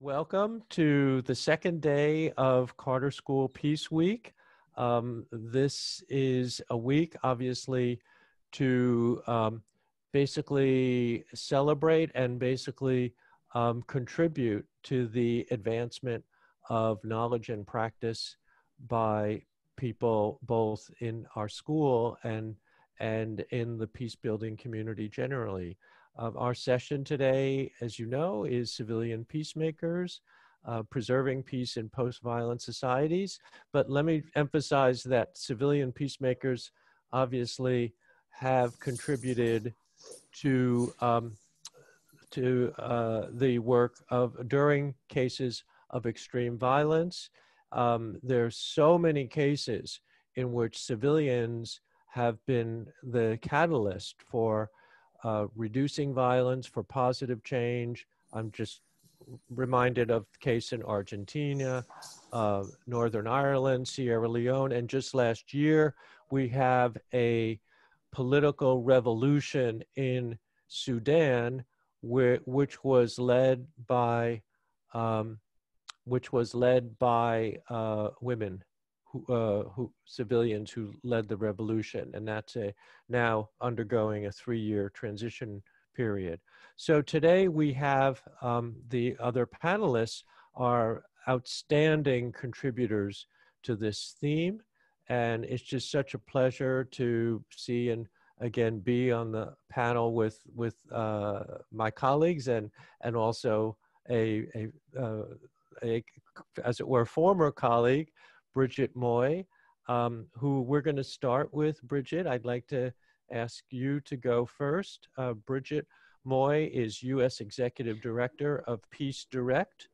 Welcome to the second day of Carter School Peace Week. Um, this is a week, obviously, to um, basically celebrate and basically um, contribute to the advancement of knowledge and practice by people both in our school and and in the peace building community generally. Uh, our session today, as you know, is Civilian Peacemakers, uh, Preserving Peace in Post-Violent Societies. But let me emphasize that civilian peacemakers obviously have contributed to, um, to uh, the work of during cases of extreme violence. Um, are so many cases in which civilians have been the catalyst for uh, reducing violence for positive change. I'm just reminded of the case in Argentina, uh, Northern Ireland, Sierra Leone, and just last year we have a political revolution in Sudan, where, which was led by um, which was led by uh, women who, uh, who civilians who led the revolution, and that's a, now undergoing a three-year transition period. So today we have um, the other panelists are outstanding contributors to this theme, and it's just such a pleasure to see and again be on the panel with with uh, my colleagues and and also a a, uh, a as it were former colleague Bridget Moix, um, who we're going to start with. Bridget, I'd like to ask you to go first. Uh, Bridget Moix is U.S. Executive Director of Peace Direct,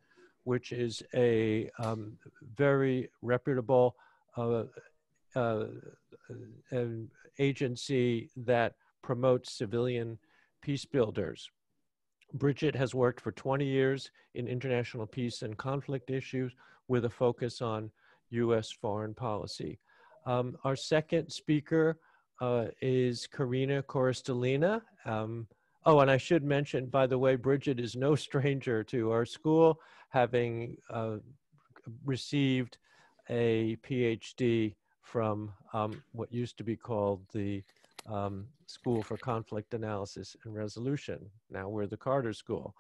which is a um, very reputable uh, uh, agency that promotes civilian peace builders. Bridget has worked for 20 years in international peace and conflict issues with a focus on U.S. foreign policy. Um, our second speaker uh, is Karina Korostelina. Um, oh, and I should mention, by the way, Bridget is no stranger to our school, having uh, received a PhD from um, what used to be called the um, School for Conflict Analysis and Resolution. Now we're the Carter School.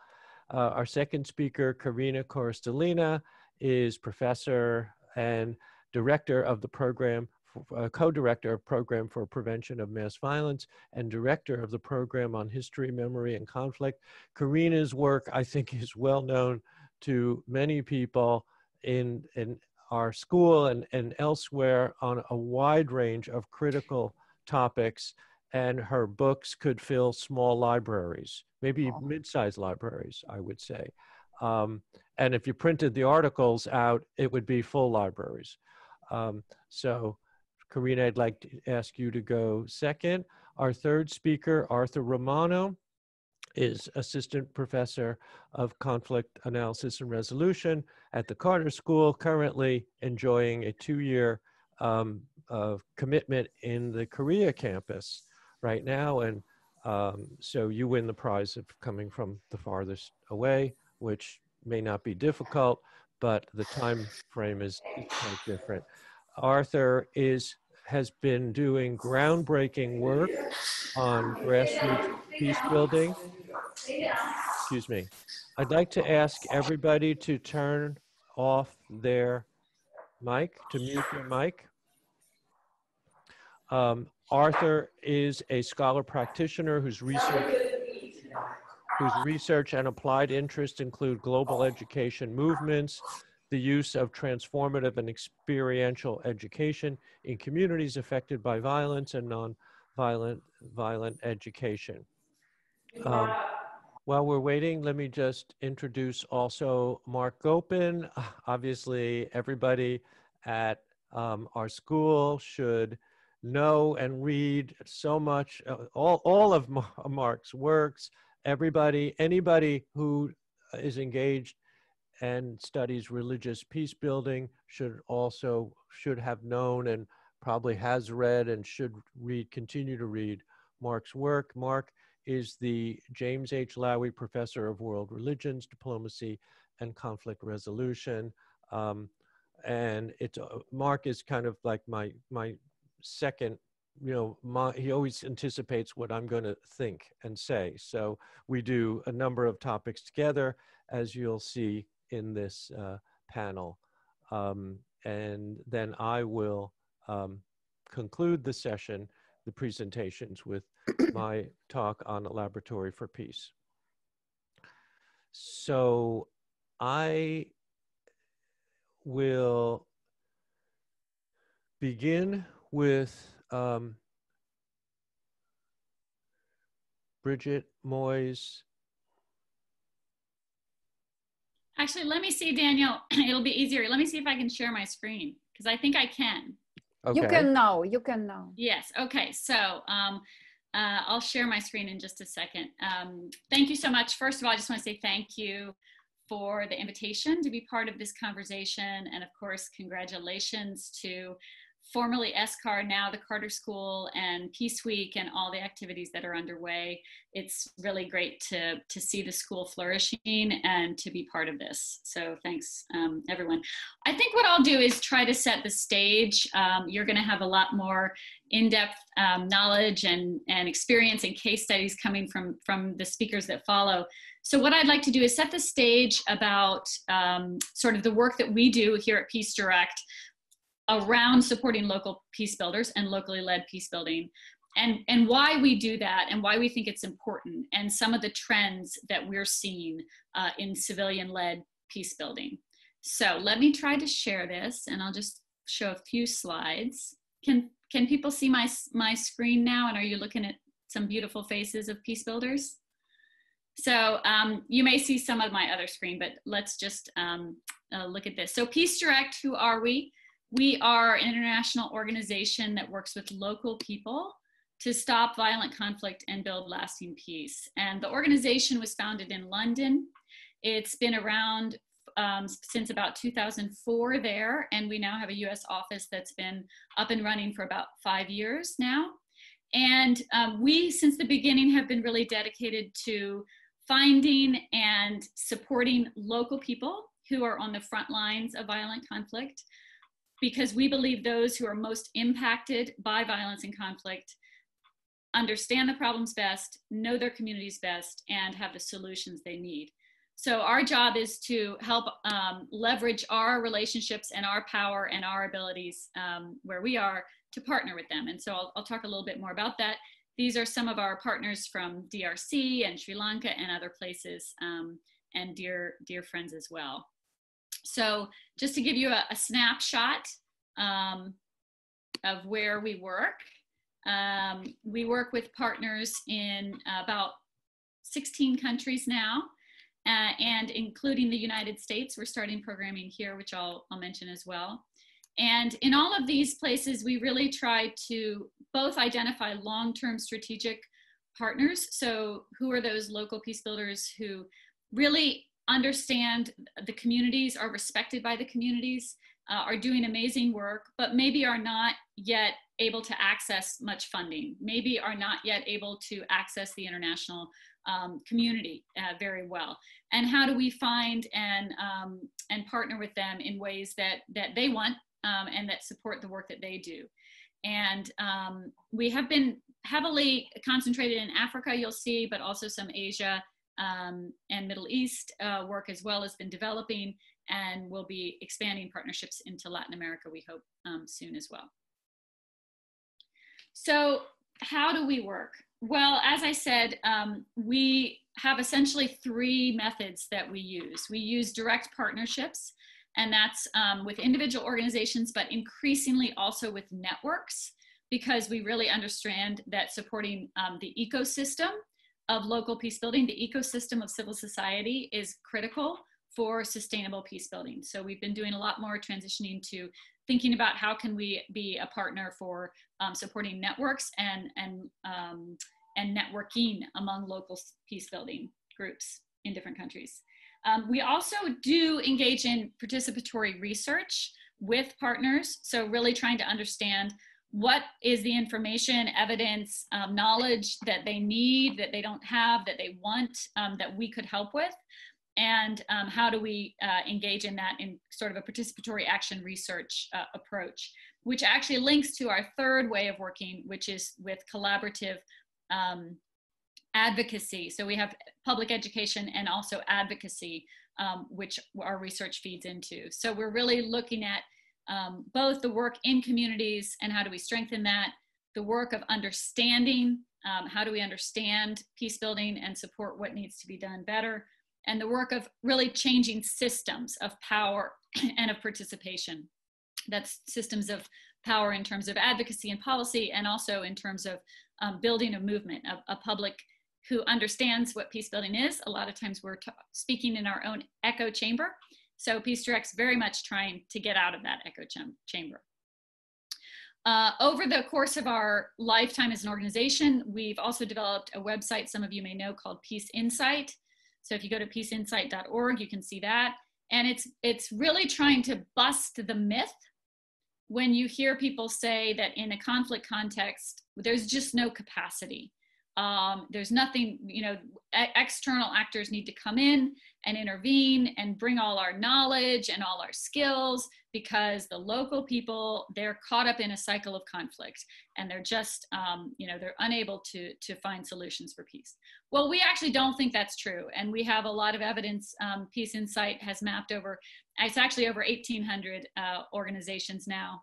Uh, our second speaker, Karina Korostelina, is professor and director of the program, uh, co-director of program for prevention of mass violence and director of the program on history, memory, and conflict. Karina's work, I think, is well known to many people in, in our school and, and elsewhere on a wide range of critical topics and her books could fill small libraries, maybe mid-sized libraries, I would say. Um, and if you printed the articles out, it would be full libraries. Um, so, Karina, I'd like to ask you to go second. Our third speaker, Arthur Romano, is assistant professor of conflict analysis and resolution at the Carter School, currently enjoying a two-year um, commitment in the Korea campus right now. And um, so you win the prize of coming from the farthest away which may not be difficult, but the time frame is quite different. Arthur is has been doing groundbreaking work on grassroots peace building. Excuse me. I'd like to ask everybody to turn off their mic, to mute their mic. Um, Arthur is a scholar practitioner whose research whose research and applied interests include global education movements, the use of transformative and experiential education in communities affected by violence and non-violent violent education. Um, while we're waiting, let me just introduce also Marc Gopin. Obviously, everybody at um, our school should know and read so much, uh, all, all of Marc's works, everybody, anybody who is engaged and studies religious peace building should also should have known and probably has read and should read continue to read Marc's work mark is the james h Laue professor of world religions diplomacy and conflict resolution. Um, and it's uh, Marc is kind of like my my second you know my, he always anticipates what i'm going to think and say. So we do a number of topics together as you'll see in this uh, panel. Um, and then i will um, conclude the session the presentations with my talk on a laboratory for peace. So i will begin with um, Bridget Moix. Actually, let me see, Daniel. It'll be easier. Let me see if I can share my screen because I think I can. Okay. You can now. You can now. Yes. Okay. So um, uh, I'll share my screen in just a second. Um, thank you so much. First of all, I just want to say thank you for the invitation to be part of this conversation. And of course, congratulations to formerly SCAR, now the Carter School and Peace Week and all the activities that are underway. It's really great to, to see the school flourishing and to be part of this. So thanks, um, everyone. I think what I'll do is try to set the stage. Um, you're going to have a lot more in-depth um, knowledge and, and experience and case studies coming from, from the speakers that follow. So what I'd like to do is set the stage about um, sort of the work that we do here at Peace Direct around supporting local peace builders and locally led peace building. And and why we do that and why we think it's important and some of the trends that we're seeing uh, in civilian led peace building. So let me try to share this and i'll just show a few slides. Can can people see my my screen now? And are you looking at some beautiful faces of peace builders? So um, you may see some of my other screen but let's just um, uh, look at this. So peace direct who are we we are an international organization that works with local people to stop violent conflict and build lasting peace. And the organization was founded in London. It's been around um, since about 2004 there, and we now have a US office that's been up and running for about five years now. And um, we, since the beginning, have been really dedicated to finding and supporting local people who are on the front lines of violent conflict, because we believe those who are most impacted by violence and conflict understand the problems best, know their communities best, and have the solutions they need. So our job is to help um, leverage our relationships and our power and our abilities um, where we are to partner with them. And so I'll, I'll, talk a little bit more about that. These are some of our partners from DRC and Sri Lanka and other places um, and dear, dear friends as well. So just to give you a, a snapshot um, of where we work, um, we work with partners in about 16 countries now, uh, and including the United States. We're starting programming here, which I'll, I'll mention as well. And in all of these places, we really try to both identify long-term strategic partners. So who are those local peace builders who really understand the communities, are respected by the communities, uh, are doing amazing work, but maybe are not yet able to access much funding, maybe are not yet able to access the international um, community uh, very well. And how do we find and, um, and partner with them in ways that, that they want um, and that support the work that they do? And um, we have been heavily concentrated in Africa, you'll see, but also some Asia um, and Middle East uh, work as well has been developing and we'll be expanding partnerships into Latin America, we hope um, soon as well. So how do we work? Well, as I said, um, we have essentially three methods that we use. We use direct partnerships, and that's um, with individual organizations, but increasingly also with networks, because we really understand that supporting um, the ecosystem of local peace building, the ecosystem of civil society is critical for sustainable peace building. So we've been doing a lot more transitioning to thinking about how can we be a partner for um, supporting networks and and um, and networking among local peace building groups in different countries. Um, we also do engage in participatory research with partners. So really trying to understand what is the information, evidence, um, knowledge that they need, that they don't have, that they want, um, that we could help with and um, how do we uh, engage in that in sort of a participatory action research uh, approach, which actually links to our third way of working, which is with collaborative um, advocacy. So we have public education and also advocacy, um, which our research feeds into. So we're really looking at um, both the work in communities and how do we strengthen that, the work of understanding, um, how do we understand peace building and support what needs to be done better, and the work of really changing systems of power and of participation. That's systems of power in terms of advocacy and policy, and also in terms of um, building a movement, a, a, public who understands what peace building is. A lot of times we're speaking in our own echo chamber. So Peace Direct's very much trying to get out of that echo ch- chamber. Uh, over the course of our lifetime as an organization, we've also developed a website some of you may know called Peace Insight. So if you go to peaceinsight.org, you can see that. And it's, it's really trying to bust the myth when you hear people say that in a conflict context, there's just no capacity. Um, there's nothing, you know, external actors need to come in and intervene and bring all our knowledge and all our skills because the local people they're caught up in a cycle of conflict and they're just um, you know they're unable to to find solutions for peace. Well we actually don't think that's true and we have a lot of evidence um, peace insight has mapped over it's actually over 1800 uh, organizations now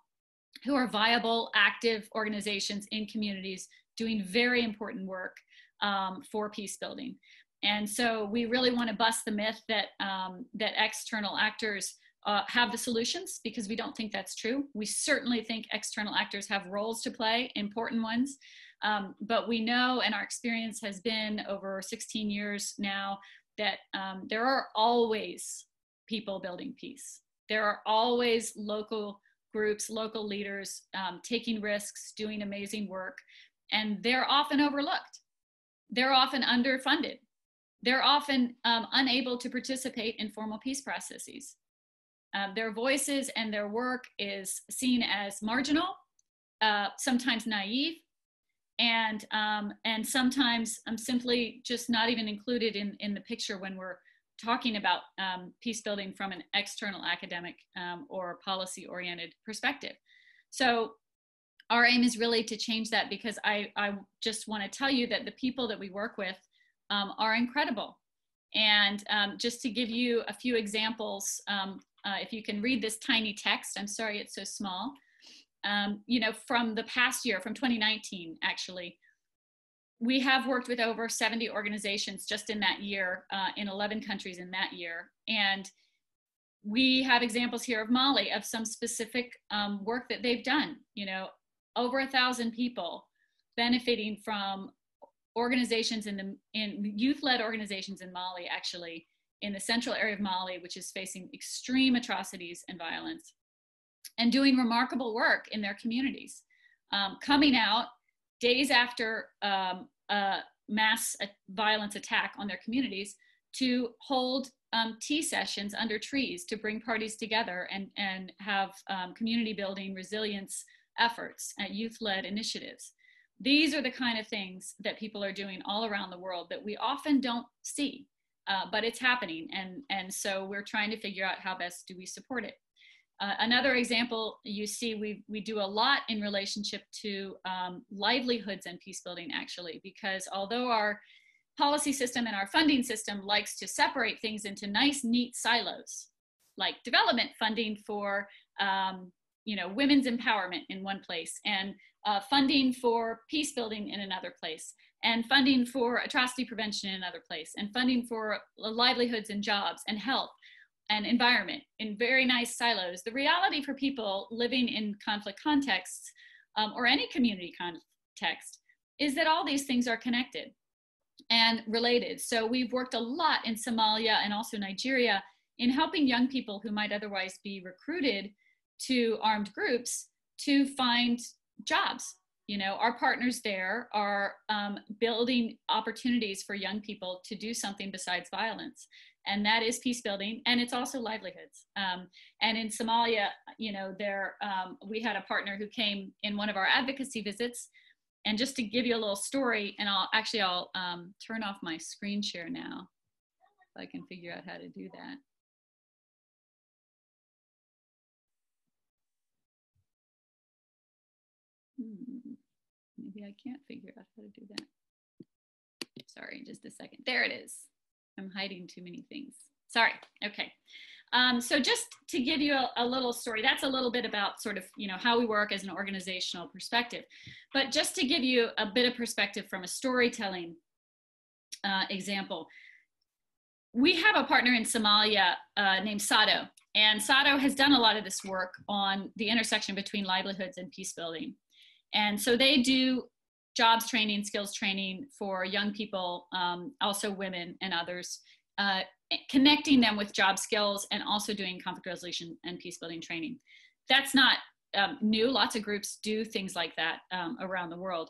who are viable active organizations in communities doing very important work um, for peace building and so we really want to bust the myth that um, that external actors uh, have the solutions because we don't think that's true. We certainly think external actors have roles to play, important ones. Um, but we know, and our experience has been over 16 years now, that um, there are always people building peace. There are always local groups, local leaders um, taking risks, doing amazing work, and they're often overlooked. They're often underfunded. They're often um, unable to participate in formal peace processes. Um, their voices and their work is seen as marginal, uh, sometimes naive, and um, and sometimes um, simply just not even included in in the picture when we're talking about um, peace building from an external academic um, or policy oriented perspective. So our aim is really to change that because I, I just want to tell you that the people that we work with um, are incredible. And um, just to give you a few examples, um, uh, if you can read this tiny text, I'm sorry it's so small. Um, you know, from the past year, from 2019, actually, we have worked with over 70 organizations just in that year, uh, in 11 countries in that year. And we have examples here of Mali of some specific um, work that they've done, you know, over a thousand people benefiting from organizations in the in youth-led organizations in Mali actually in the central area of Mali, which is facing extreme atrocities and violence, and doing remarkable work in their communities. Um, coming out days after um, a mass violence attack on their communities to hold um, tea sessions under trees to bring parties together and, and have um, community building resilience efforts at youth-led initiatives. These are the kind of things that people are doing all around the world that we often don't see uh, but it's happening. And, and so we're trying to figure out how best do we support it. Uh, another example you see, we, we do a lot in relationship to um, livelihoods and peace building actually, because although our policy system and our funding system likes to separate things into nice, neat silos, like development funding for um, you know, women's empowerment in one place and uh, funding for peace building in another place and funding for atrocity prevention in another place, and funding for livelihoods and jobs and health and environment in very nice silos. The reality for people living in conflict contexts um, or any community context is that all these things are connected and related. So we've worked a lot in Somalia and also Nigeria in helping young people who might otherwise be recruited to armed groups to find jobs. You know our partners there are um, building opportunities for young people to do something besides violence. And that is peace building and it's also livelihoods. Um, and in somalia you know there um, we had a partner who came in one of our advocacy visits. And just to give you a little story and i'll actually i'll um, turn off my screen share now if I can figure out how to do that. Maybe I can't figure out how to do that. Sorry, just a second. There it is. I'm hiding too many things. Sorry. Okay. Um, so just to give you a, a, little story, that's a little bit about sort of, you know, how we work as an organizational perspective. But just to give you a bit of perspective from a storytelling uh, example, we have a partner in Somalia uh, named SADO, and SADO has done a lot of this work on the intersection between livelihoods and peace building. And so they do jobs training, skills training for young people, um, also women and others, uh, connecting them with job skills and also doing conflict resolution and peace building training. That's not um, new. Lots of groups do things like that um, around the world.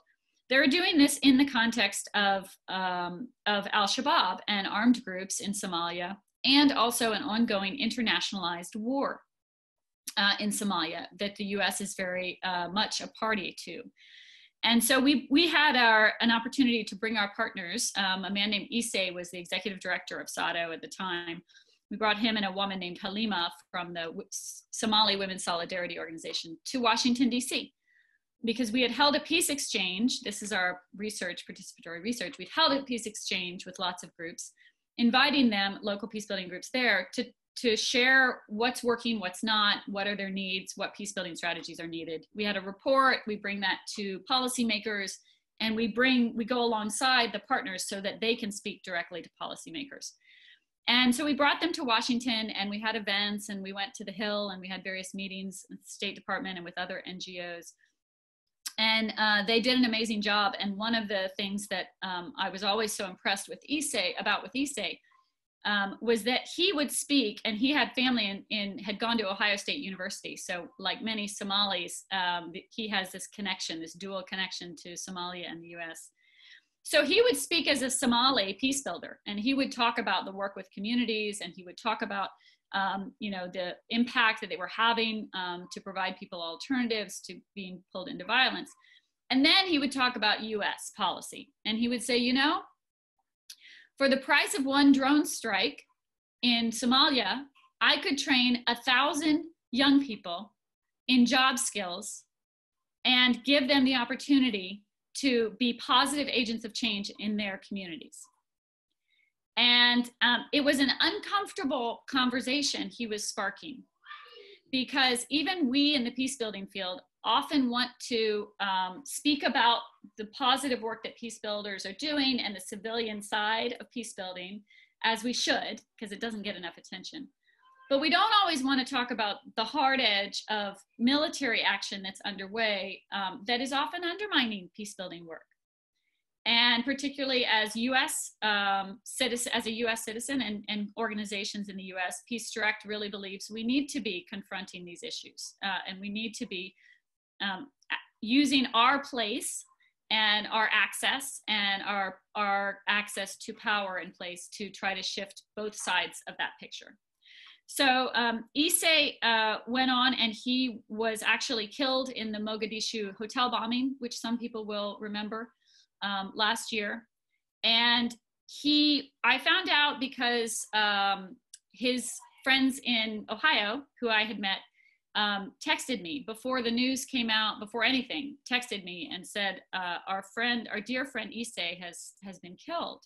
They're doing this in the context of, um, of Al Shabaab and armed groups in Somalia, and also an ongoing internationalized war uh, in Somalia that the US is very uh, much a party to. And so we, we had our, an opportunity to bring our partners. Um, a man named Issei was the executive director of SADO at the time. We brought him and a woman named Halima from the Somali Women's Solidarity Organization to Washington, D.C because we had held a peace exchange. This is our research, participatory research. We'd held a peace exchange with lots of groups, inviting them, local peace building groups there, to, to share what's working, what's not, what are their needs, what peace building strategies are needed. We had a report, we bring that to policymakers, and we bring, we go alongside the partners so that they can speak directly to policymakers. And so we brought them to Washington and we had events and we went to the Hill and we had various meetings with the State Department and with other NGOs and uh, they did an amazing job. And one of the things that um, I was always so impressed with Issei about with Issei um, was that he would speak, and he had family in, in, had gone to Ohio State University. So, like many Somalis, um, he has this connection, this dual connection to Somalia and the U.S. So he would speak as a Somali peace builder, and he would talk about the work with communities, and he would talk about um, you know, the impact that they were having um, to provide people alternatives to being pulled into violence. And then he would talk about US policy. And he would say, you know, for the price of one drone strike in Somalia, I could train a thousand young people in job skills and give them the opportunity to be positive agents of change in their communities. And um, it was an uncomfortable conversation he was sparking because even we in the peace building field often want to um, speak about the positive work that peace builders are doing and the civilian side of peace building as we should because it doesn't get enough attention but we don't always want to talk about the hard edge of military action that's underway um, that is often undermining peace building work and particularly as U.S. Um, citizen, as a U.S. citizen, and, and, organizations in the U.S., Peace Direct really believes we need to be confronting these issues, uh, and we need to be um, using our place and our access and our our access to power in place to try to shift both sides of that picture. So um, Issei uh, went on and he was actually killed in the Mogadishu hotel bombing, which some people will remember um, last year. And he, I found out because um, his friends in Ohio, who I had met, um, texted me before the news came out, before anything, texted me and said, uh, "Our friend, our dear friend Issei has has been killed,"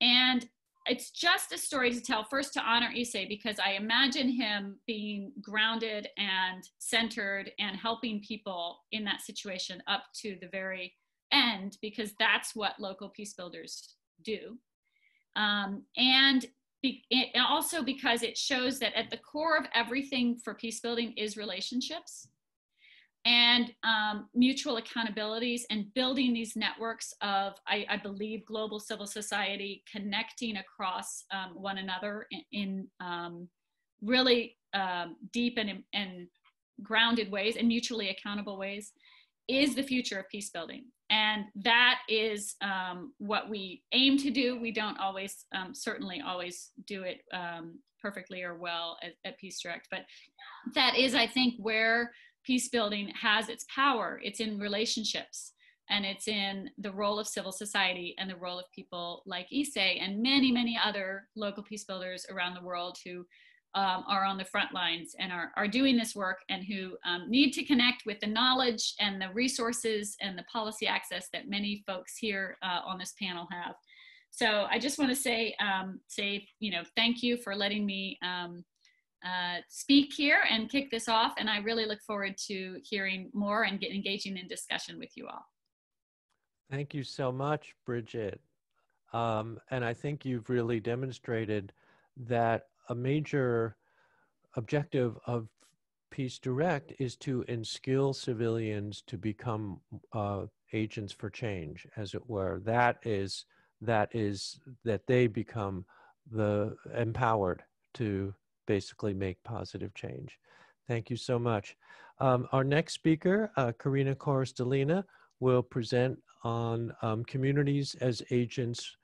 and it's just a story to tell. First, to honor Issei because I imagine him being grounded and centered and helping people in that situation up to the very end because that's what local peace builders do. Um, and be, it, also because it shows that at the core of everything for peace building is relationships and um, mutual accountabilities and building these networks of, I, I believe, global civil society connecting across um, one another in, in um, really um, deep and, and grounded ways and mutually accountable ways is the future of peace building and that is um, what we aim to do. We don't always, um, certainly always do it um, perfectly or well at, at, Peace Direct, but that is, I think, where peace building has its power. It's in relationships. and it's in the role of civil society and the role of people like Issei and many, many other local peace builders around the world who um, are on the front lines and are, are doing this work and who um, need to connect with the knowledge and the resources and the policy access that many folks here uh, on this panel have. So I just want to say, um, say, you know, thank you for letting me um, uh, speak here and kick this off. And I really look forward to hearing more and get engaging in discussion with you all. Thank you so much, Bridget. Um, and I think you've really demonstrated that a major objective of Peace Direct is to instill civilians to become uh, agents for change, as it were. That is that is that they become the empowered to basically make positive change. Thank you so much. Um, our next speaker, uh, Karina Korostelina, will present on um, communities as agents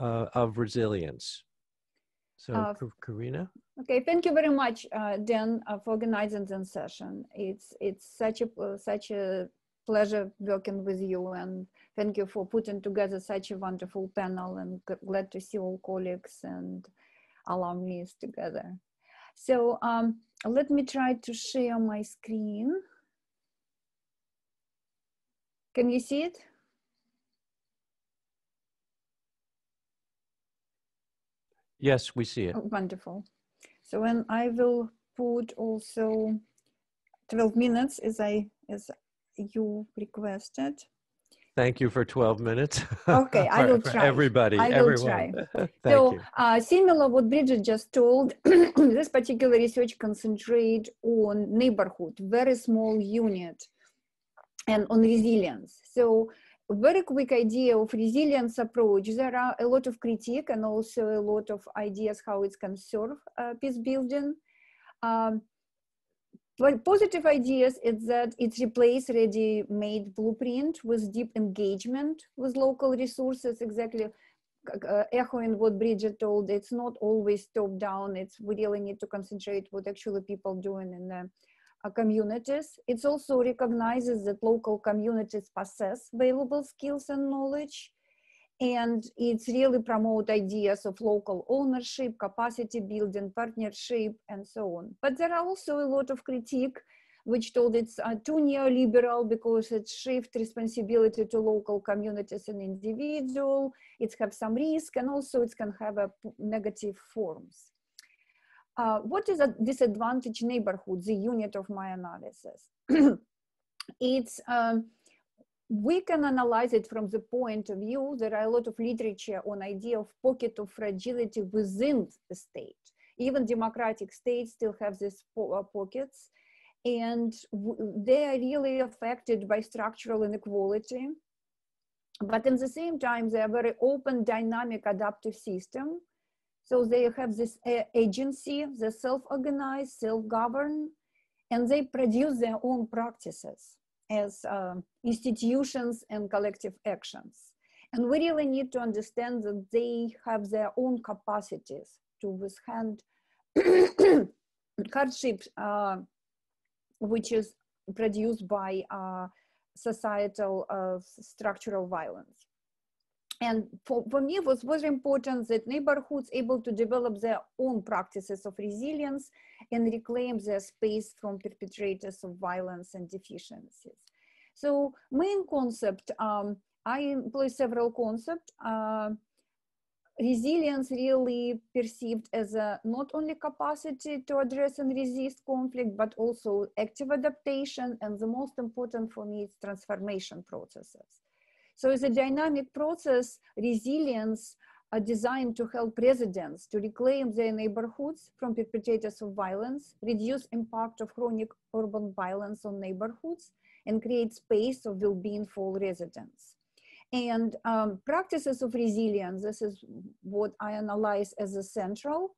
uh, of resilience. So, uh, Karina. Okay, thank you very much, uh, Dan, uh, for organizing this session. It's it's such a such a pleasure working with you, and thank you for putting together such a wonderful panel. And glad to see all colleagues and alumni together. So um, let me try to share my screen. Can you see it? Yes, we see it. Oh, wonderful. So when I will put also 12 minutes as I as you requested. Thank you for 12 minutes. Okay, I will try. Everybody, I will everyone. try. So. Uh, similar what Bridget just told, this particular research concentrate on neighborhood, very small unit, and on resilience. So very quick idea of resilience approach. There are a lot of critique and also a lot of ideas how it can serve uh, peace building. Um, well, positive ideas is that it replaces ready-made blueprint with deep engagement with local resources, exactly uh, echoing what Bridget told, it's not always top down. It's we really need to concentrate what actually people doing in the communities. It also recognizes that local communities possess valuable skills and knowledge and it's really promote ideas of local ownership capacity building partnership and so on. But there are also a lot of critique which told it's uh, too neoliberal because it shift responsibility to local communities and individual. It have some risk and also it can have a negative forms uh, what is a disadvantage neighborhood the unit of my analysis? It's um, we can analyze it from the point of view there are a lot of literature on idea of pocket of fragility within the state. Even democratic states still have these uh, pockets and they are really affected by structural inequality but in the same time they are very open dynamic adaptive system so they have this agency they self-organize self-govern and they produce their own practices as uh, institutions and collective actions. And we really need to understand that they have their own capacities to withstand hardships, uh, which is produced by uh, societal uh, structural violence. And for, for me, it was very important that neighborhoods able to develop their own practices of resilience and reclaim their space from perpetrators of violence and deficiencies. So main concept, um, I employ several concepts. Uh, resilience really perceived as a not only capacity to address and resist conflict, but also active adaptation. And the most important for me is transformation processes. So it's a dynamic process, resilience designed to help residents to reclaim their neighborhoods from perpetrators of violence, reduce impact of chronic urban violence on neighborhoods, and create space of well-being for residents. And um, practices of resilience, this is what I analyze as essential.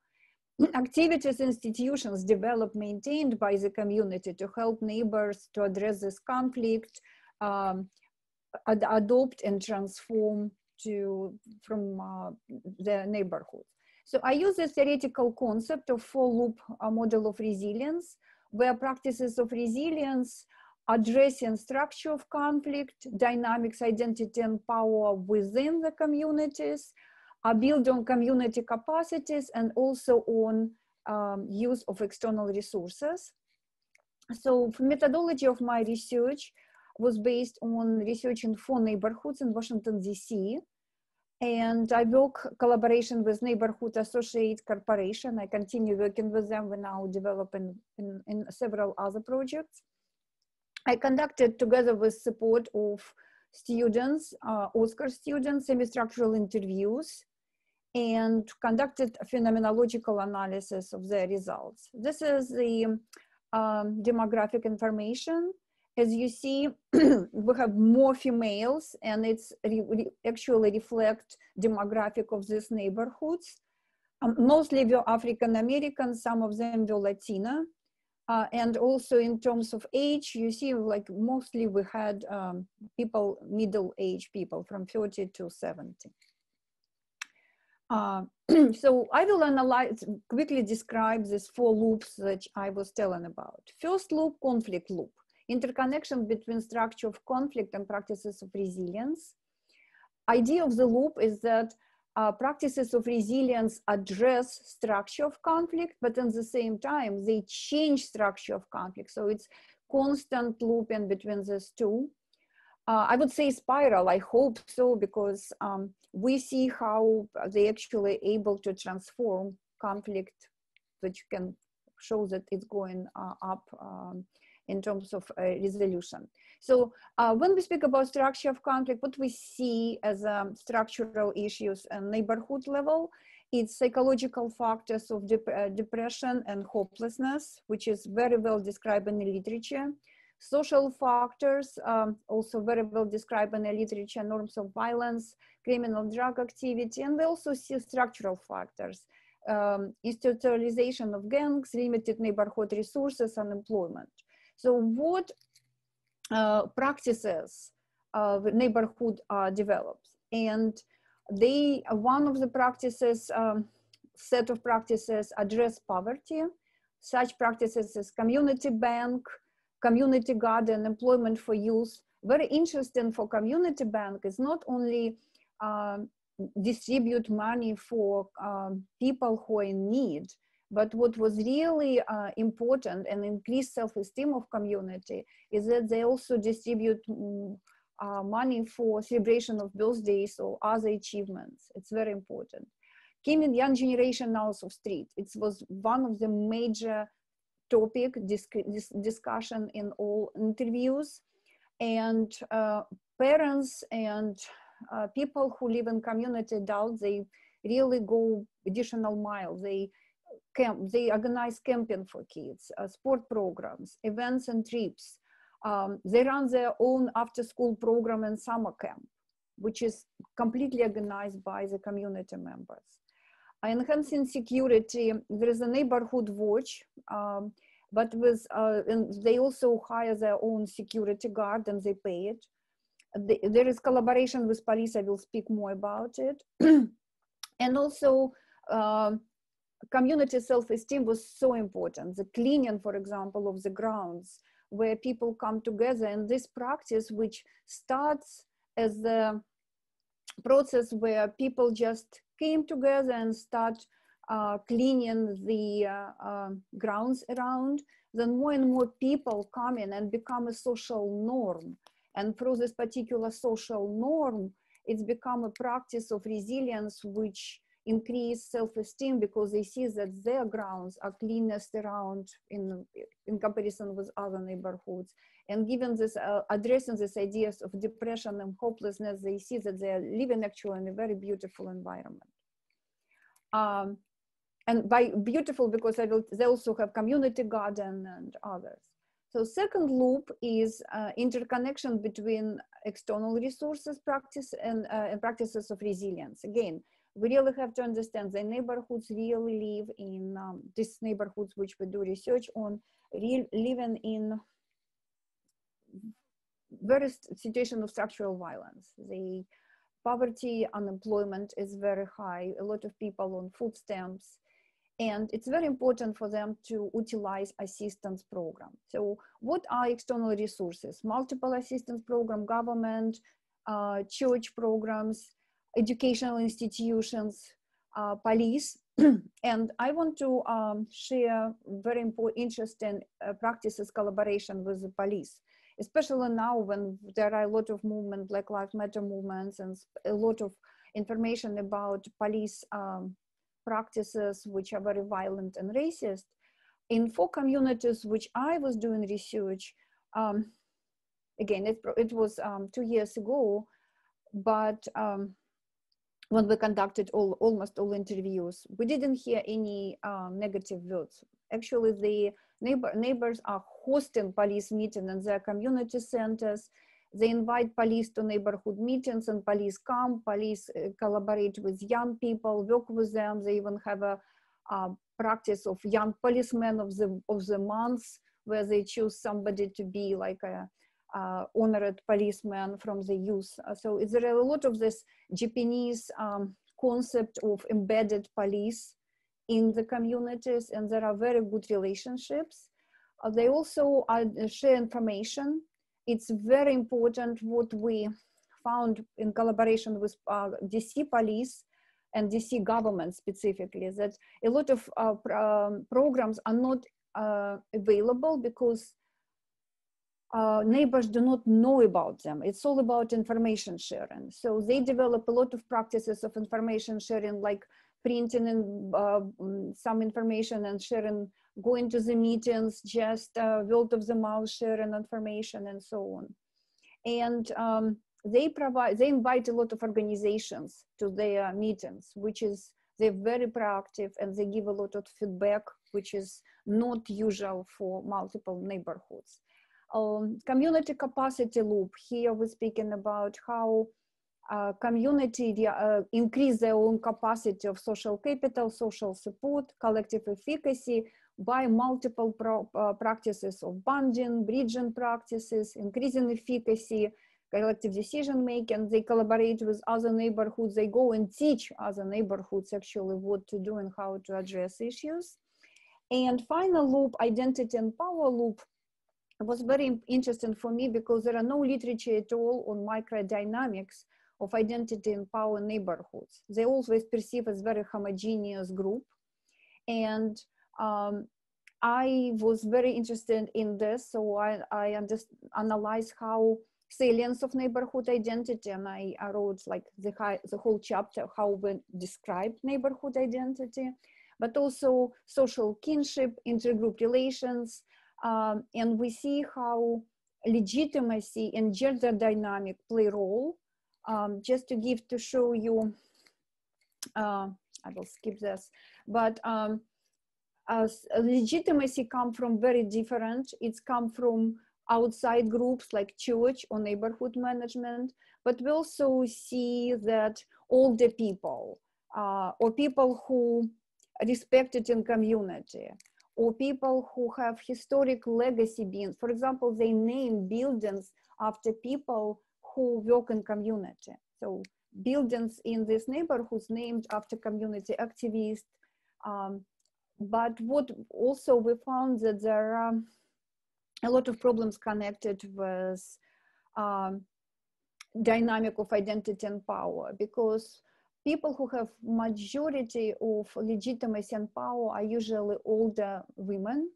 Activities, institutions developed, maintained by the community to help neighbors to address this conflict, um, ad adopt and transform to from uh, the neighborhood. So I use the theoretical concept of four loop uh, model of resilience, where practices of resilience addressing structure of conflict, dynamics, identity, and power within the communities, are built on community capacities, and also on um, use of external resources. So methodology of my research was based on research in four neighborhoods in Washington, D.C. And I work collaboration with Neighborhood Associate Corporation. I continue working with them. We're now developing in, in several other projects. I conducted together with support of students, uh, SCAR students, semi-structural interviews and conducted a phenomenological analysis of their results. This is the um, demographic information. As you see, we have more females and it's re re actually reflect demographic of these neighborhoods. Um, mostly were African American, some of them were Latina. Uh, and also in terms of age, you see like mostly we had um, people, middle age people from 30 to 70. Uh, so I will analyze, quickly describe these four loops that I was telling about. First loop, conflict loop, interconnection between structure of conflict and practices of resilience. Idea of the loop is that uh, practices of resilience address structure of conflict, but at the same time, they change structure of conflict. So it's constant looping between these two uh, I would say spiral. I hope so because um, we see how they actually able to transform conflict, which can show that it's going uh, up um, in terms of uh, resolution. So uh, when we speak about structure of conflict, what we see as um, structural issues and neighborhood level, it's psychological factors of dep uh, depression and hopelessness, which is very well described in the literature. Social factors, um, also very well described in the literature, norms of violence, criminal drug activity, and we also see structural factors, um, institutionalization of gangs, limited neighborhood resources, unemployment. So what uh, practices uh, neighborhood uh, develops? And they, one of the practices, um, set of practices address poverty. Such practices as community bank, community garden, employment for youth. Very interesting for community bank is not only um, distribute money for um, people who are in need, but what was really uh, important and increased self-esteem of community is that they also distribute mm, uh, money for celebration of birthdays or other achievements. It's very important. Came in young generation also street. It was one of the major topic dis discussion in all interviews and uh, parents and uh, people who live in community adults they really go additional mile they camp they organize camping for kids uh, sport programs events and trips um, they run their own after school program and summer camp which is completely organized by the community members enhancing security, there is a neighborhood watch, um, but with uh, and they also hire their own security guard and they pay it. The, there is collaboration with police. I will speak more about it, and also. Uh, community self-esteem was so important. The cleaning, for example, of the grounds where people come together and this practice, which starts as a process where people just came together and start uh, cleaning the uh, uh, grounds around, then more and more people come in and become a social norm. And through this particular social norm, it's become a practice of resilience which increase self-esteem because they see that their grounds are cleanest around in, in comparison with other neighborhoods. And given this, uh, addressing these ideas of depression and hopelessness, they see that they're living actually in a very beautiful environment. Um, and by beautiful because will, they also have community garden and others. So second loop is uh, interconnection between external resources practice and, uh, and, practices of resilience. Again, we really have to understand the neighborhoods really live in um, these neighborhoods which we do research on, real, living in various situation of structural violence. The poverty, unemployment is very high. A lot of people on food stamps. and it's very important for them to utilize assistance program. So what are external resources? Multiple assistance program, government, uh, church programs, educational institutions, uh, police. and I want to um, share very important, interesting uh, practices collaboration with the police, especially now when there are a lot of movement, Black Lives Matter movements, and a lot of information about police um, practices which are very violent and racist. In four communities which I was doing research, um, again, it, it was um, two years ago, but um, when we conducted all, almost all interviews, we didn't hear any um, negative words. Actually, the neighbor, neighbors are hosting police meetings in their community centers. They invite police to neighborhood meetings and police come, police uh, collaborate with young people, work with them. They even have a, practice of young policemen of the, of the months where they choose somebody to be like a, uh, honored policeman from the youth. Uh, so there are a lot of this Japanese um, concept of embedded police in the communities and there are very good relationships. Uh, they also uh, share information. It's very important what we found in collaboration with uh, DC police and DC government specifically, that a lot of uh, pr um, programs are not available because uh, neighbors do not know about them. It's all about information sharing. So they develop a lot of practices of information sharing, like printing in, uh, mm, some information and sharing, going to the meetings, just uh, word of the mouth sharing information and so on. And um, they provide, they invite a lot of organizations to their meetings, which is they're very proactive and they give a lot of feedback, which is not usual for multiple neighborhoods um, community capacity loop. Here we're speaking about how uh, community uh, increase their own capacity of social capital, social support, collective efficacy by multiple pro, uh, practices of bonding, bridging practices, increasing efficacy, collective decision making. They collaborate with other neighborhoods. They go and teach other neighborhoods actually what to do and how to address issues. And final loop, identity and power loop, was very interesting for me because there are no literature at all on microdynamics of identity and power neighborhoods. They always perceive as very homogeneous group. And um, I was very interested in this, so I, I just analyzed how salience of neighborhood identity, and I, I wrote like the, the whole chapter, how we describe neighborhood identity, but also social kinship, intergroup relations, um, and we see how legitimacy and gender dynamic play role. Um, just to give to show you, uh, I will skip this, but um, legitimacy come from very different. It's come from outside groups like church or neighborhood management, but we also see that older people uh, or people who respected in community or people who have historic legacy beings. For example, they name buildings after people who work in community. So buildings in these neighborhoods named after community activists. Um, but what also we found that there are a lot of problems connected with um, dynamic of identity and power because people who have majority of legitimacy and power are usually older women.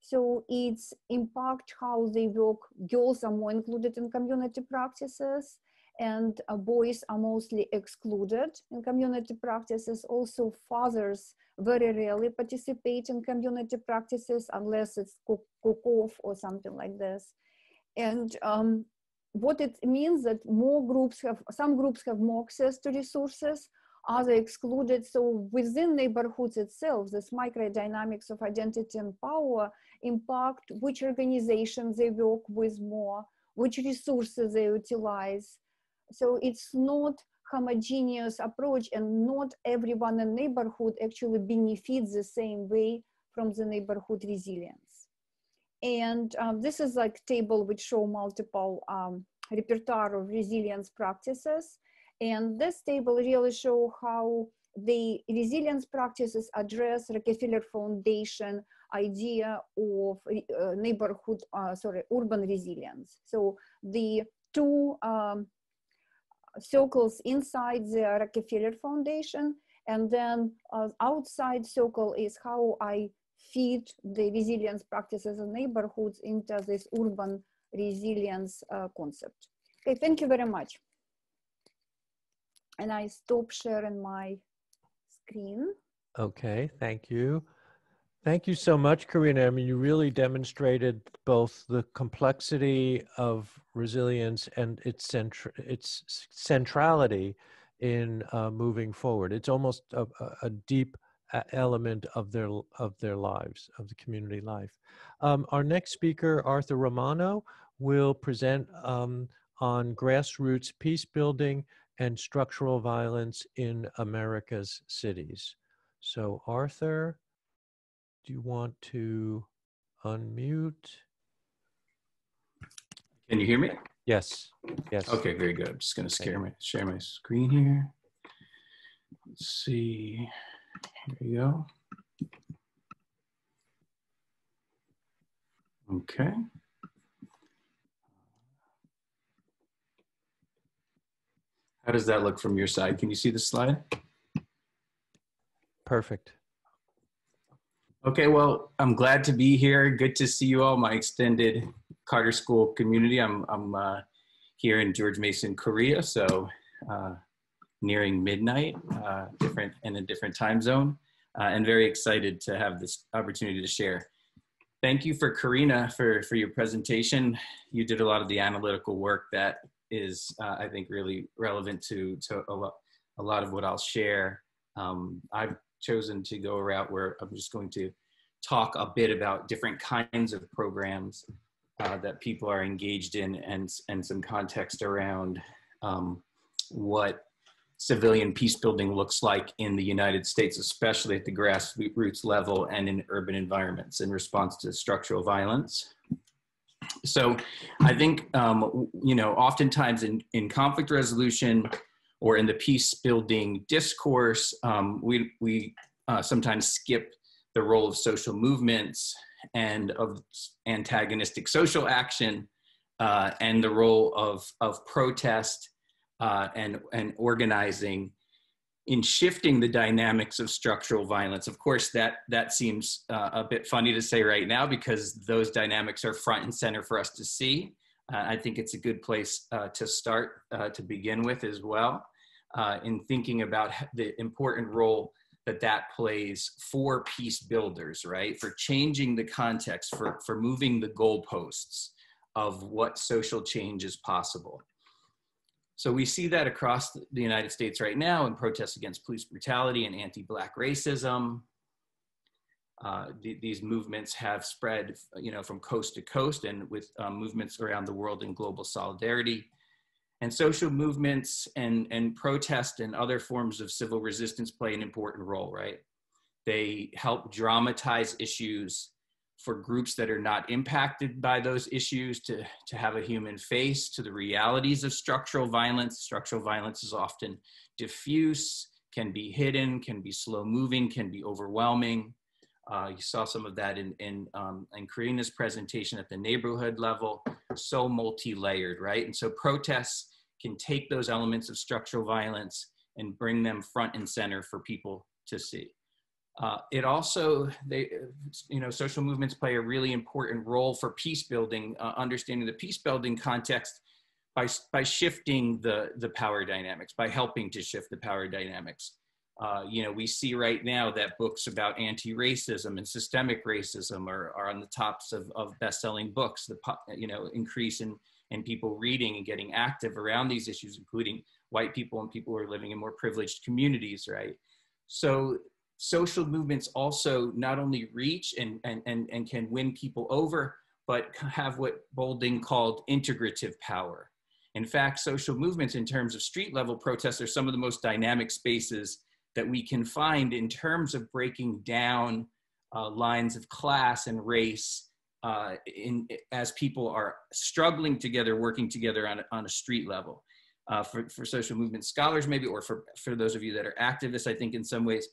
So it's impact how they work. Girls are more included in community practices and uh, boys are mostly excluded in community practices. Also fathers very rarely participate in community practices unless it's cook, off or something like this. And um, what it means that more groups have, some groups have more access to resources, other excluded. So within neighborhoods itself, this microdynamics of identity and power impact which organizations they work with more, which resources they utilize. So it's not homogeneous approach and not everyone in neighborhood actually benefits the same way from the neighborhood resilience. And um, this is like table which show multiple um, repertoire of resilience practices. And this table really show how the resilience practices address Rockefeller Foundation idea of uh, neighborhood, uh, sorry, urban resilience. So the two um, circles inside the Rockefeller Foundation and then uh, outside circle is how I feed the resilience practices in neighborhoods into this urban resilience uh, concept. Okay, thank you very much. And I stop sharing my screen. Okay, thank you. Thank you so much, Karina. I mean, you really demonstrated both the complexity of resilience and its, centr its centrality in uh, moving forward. It's almost a, a, deep element of their of their lives, of the community life. Um, our next speaker, Arthur Romano, will present um, on grassroots peace building and structural violence in America's cities. So, Arthur, do you want to unmute? Can you hear me? Yes. Yes. Okay, very good. I'm just going to share my share my screen here. Let's see. Here we go. Okay. How does that look from your side? Can you see the slide? Perfect. Okay, well, I'm glad to be here. Good to see you all, my extended Carter School community. I'm, I'm uh, here in George Mason, Korea, so uh, nearing midnight, uh, different in a different time zone, uh, and very excited to have this opportunity to share. Thank you for Karina for, for your presentation. You did a lot of the analytical work that is, uh, I think, really relevant to, to a, lot, a lot of what I'll share. Um, I've chosen to go a route where I'm just going to talk a bit about different kinds of programs uh, that people are engaged in and, and some context around um, what civilian peace building looks like in the United States, especially at the grassroots level and in urban environments in response to structural violence. So I think, um, you know, oftentimes in, in conflict resolution or in the peace building discourse, um, we, we uh, sometimes skip the role of social movements and of antagonistic social action uh, and the role of, of protest uh, and, and organizing in shifting the dynamics of structural violence. Of course, that, that seems uh, a bit funny to say right now because those dynamics are front and center for us to see. Uh, I think it's a good place uh, to start uh, to begin with as well in thinking about the important role that that plays for peace builders, right? For changing the context, for, for moving the goalposts of what social change is possible. So we see that across the United States right now in protests against police brutality and anti-black racism. Uh, th these movements have spread, you know, from coast to coast and with um, movements around the world in global solidarity. And social movements and, and protest and other forms of civil resistance play an important role, right? They help dramatize issues for groups that are not impacted by those issues to, to have a human face to the realities of structural violence. Structural violence is often diffuse, can be hidden, can be slow moving, can be overwhelming. Uh, you saw some of that in, in, um, in Karina's presentation at the neighborhood level, so multi-layered, right? And so protests can take those elements of structural violence and bring them front and center for people to see. Uh, it also, they, you know, social movements play a really important role for peace building, uh, understanding the peace building context by, by shifting the, the power dynamics, by helping to shift the power dynamics. Uh, you know, we see right now that books about anti-racism and systemic racism are, are on the tops of, of best-selling books, the, you know, increase in in people reading and getting active around these issues, including white people and people who are living in more privileged communities, right? So social movements also not only reach and, and, and, and can win people over, but have what Boulding called integrative power. In fact, social movements in terms of street level protests are some of the most dynamic spaces that we can find in terms of breaking down uh, lines of class and race uh, in, as people are struggling together, working together on, on a street level. uh, for, for social movement scholars maybe, or for, for those of you that are activists, I think in some ways,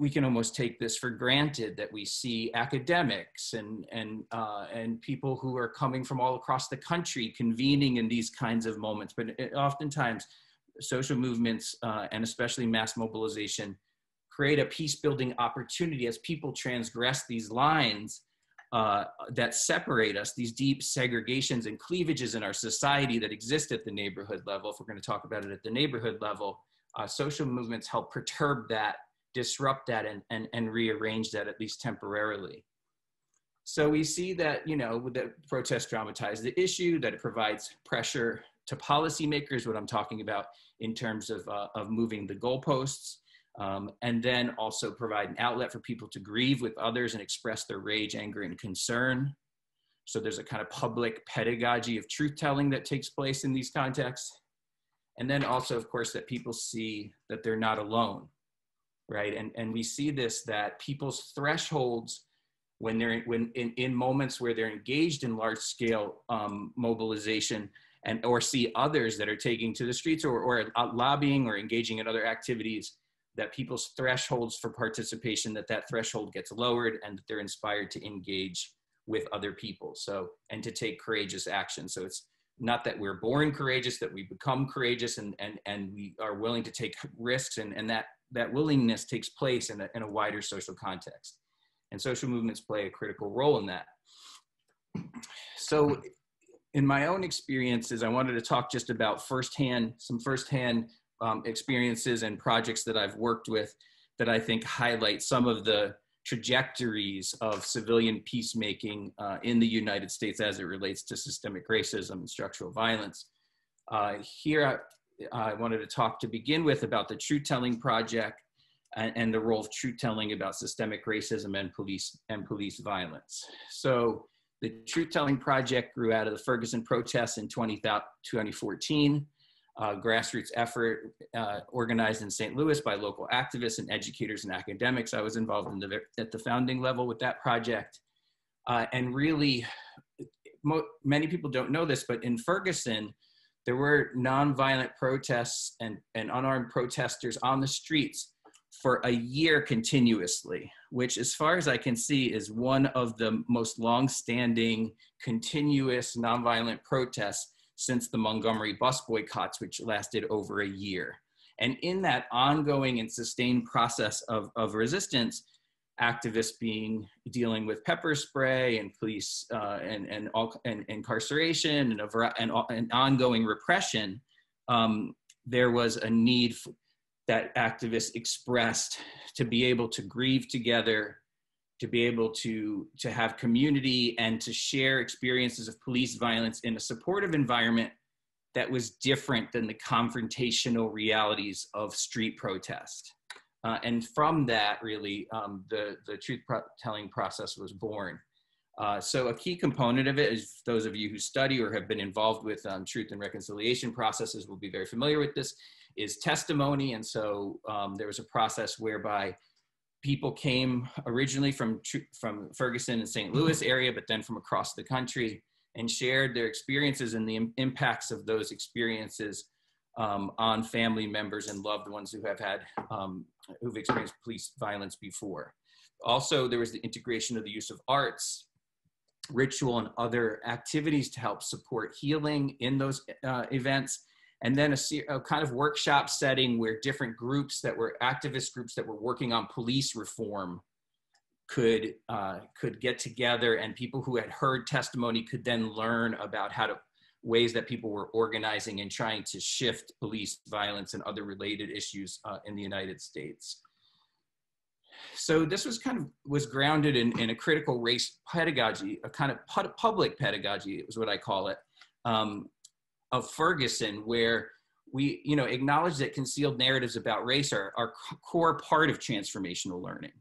we can almost take this for granted that we see academics and and uh, and people who are coming from all across the country convening in these kinds of moments. But it, oftentimes, social movements uh, and especially mass mobilization create a peace building opportunity as people transgress these lines uh, that separate us, these deep segregations and cleavages in our society that exist at the neighborhood level. If we're going to talk about it at the neighborhood level, uh, social movements help perturb that, disrupt that, and, and, and rearrange that at least temporarily. So we see that, you know, the protests dramatize the issue, that it provides pressure to policymakers, what I'm talking about in terms of, uh, of moving the goalposts um, and then also provide an outlet for people to grieve with others and express their rage, anger, and concern. So there's a kind of public pedagogy of truth telling that takes place in these contexts. And then also, of course, that people see that they're not alone, right? And, and we see this that people's thresholds when they're when in, in moments where they're engaged in large scale um, mobilization and or see others that are taking to the streets or, or lobbying or engaging in other activities that people's thresholds for participation that that threshold gets lowered and that they're inspired to engage with other people so and to take courageous action so it's not that we're born courageous that we become courageous and and and we are willing to take risks and and that that willingness takes place in a, in a wider social context and social movements play a critical role in that so in my own experiences i wanted to talk just about firsthand some firsthand um, experiences and projects that I've worked with that I think highlight some of the trajectories of civilian peacemaking uh, in the United States as it relates to systemic racism and structural violence. Uh, here, I, I, wanted to talk to begin with about the Truth Telling Project and, and the role of truth telling about systemic racism and police and police violence. So the Truth Telling Project grew out of the Ferguson protests in 20, 2014 uh, grassroots effort uh, organized in St. Louis by local activists and educators and academics. I was involved in the, at the founding level with that project. Uh, and really, many people don't know this, but in Ferguson, there were nonviolent protests and, and unarmed protesters on the streets for a year continuously, which, as far as I can see, is one of the most long-standing, continuous nonviolent protests since the Montgomery bus boycotts, which lasted over a year. And in that ongoing and sustained process of, of resistance, activists being dealing with pepper spray and police uh, and, and, all, and incarceration and, a, and, and ongoing repression, um, there was a need that activists expressed to be able to grieve together to be able to to have community and to share experiences of police violence in a supportive environment that was different than the confrontational realities of street protest. Uh, and from that, really, um, the, the truth pro telling process was born. Uh, so a key component of it is those of you who study or have been involved with um, truth and reconciliation processes will be very familiar with this, is testimony. And so um, there was a process whereby people came originally from from Ferguson and St. Louis area, but then from across the country, and shared their experiences and the impacts of those experiences um, on family members and loved ones who have had um, who've experienced police violence before. Also, there was the integration of the use of arts, ritual, and other activities to help support healing in those uh, events and then a, a, kind of workshop setting where different groups that were activist groups that were working on police reform could uh, could get together and people who had heard testimony could then learn about how to ways that people were organizing and trying to shift police violence and other related issues uh, in the United States. So this was kind of was grounded in, in a critical race pedagogy, a kind of public pedagogy it was what I call it, um, of Ferguson, where we you know acknowledge that concealed narratives about race are, are core part of transformational learning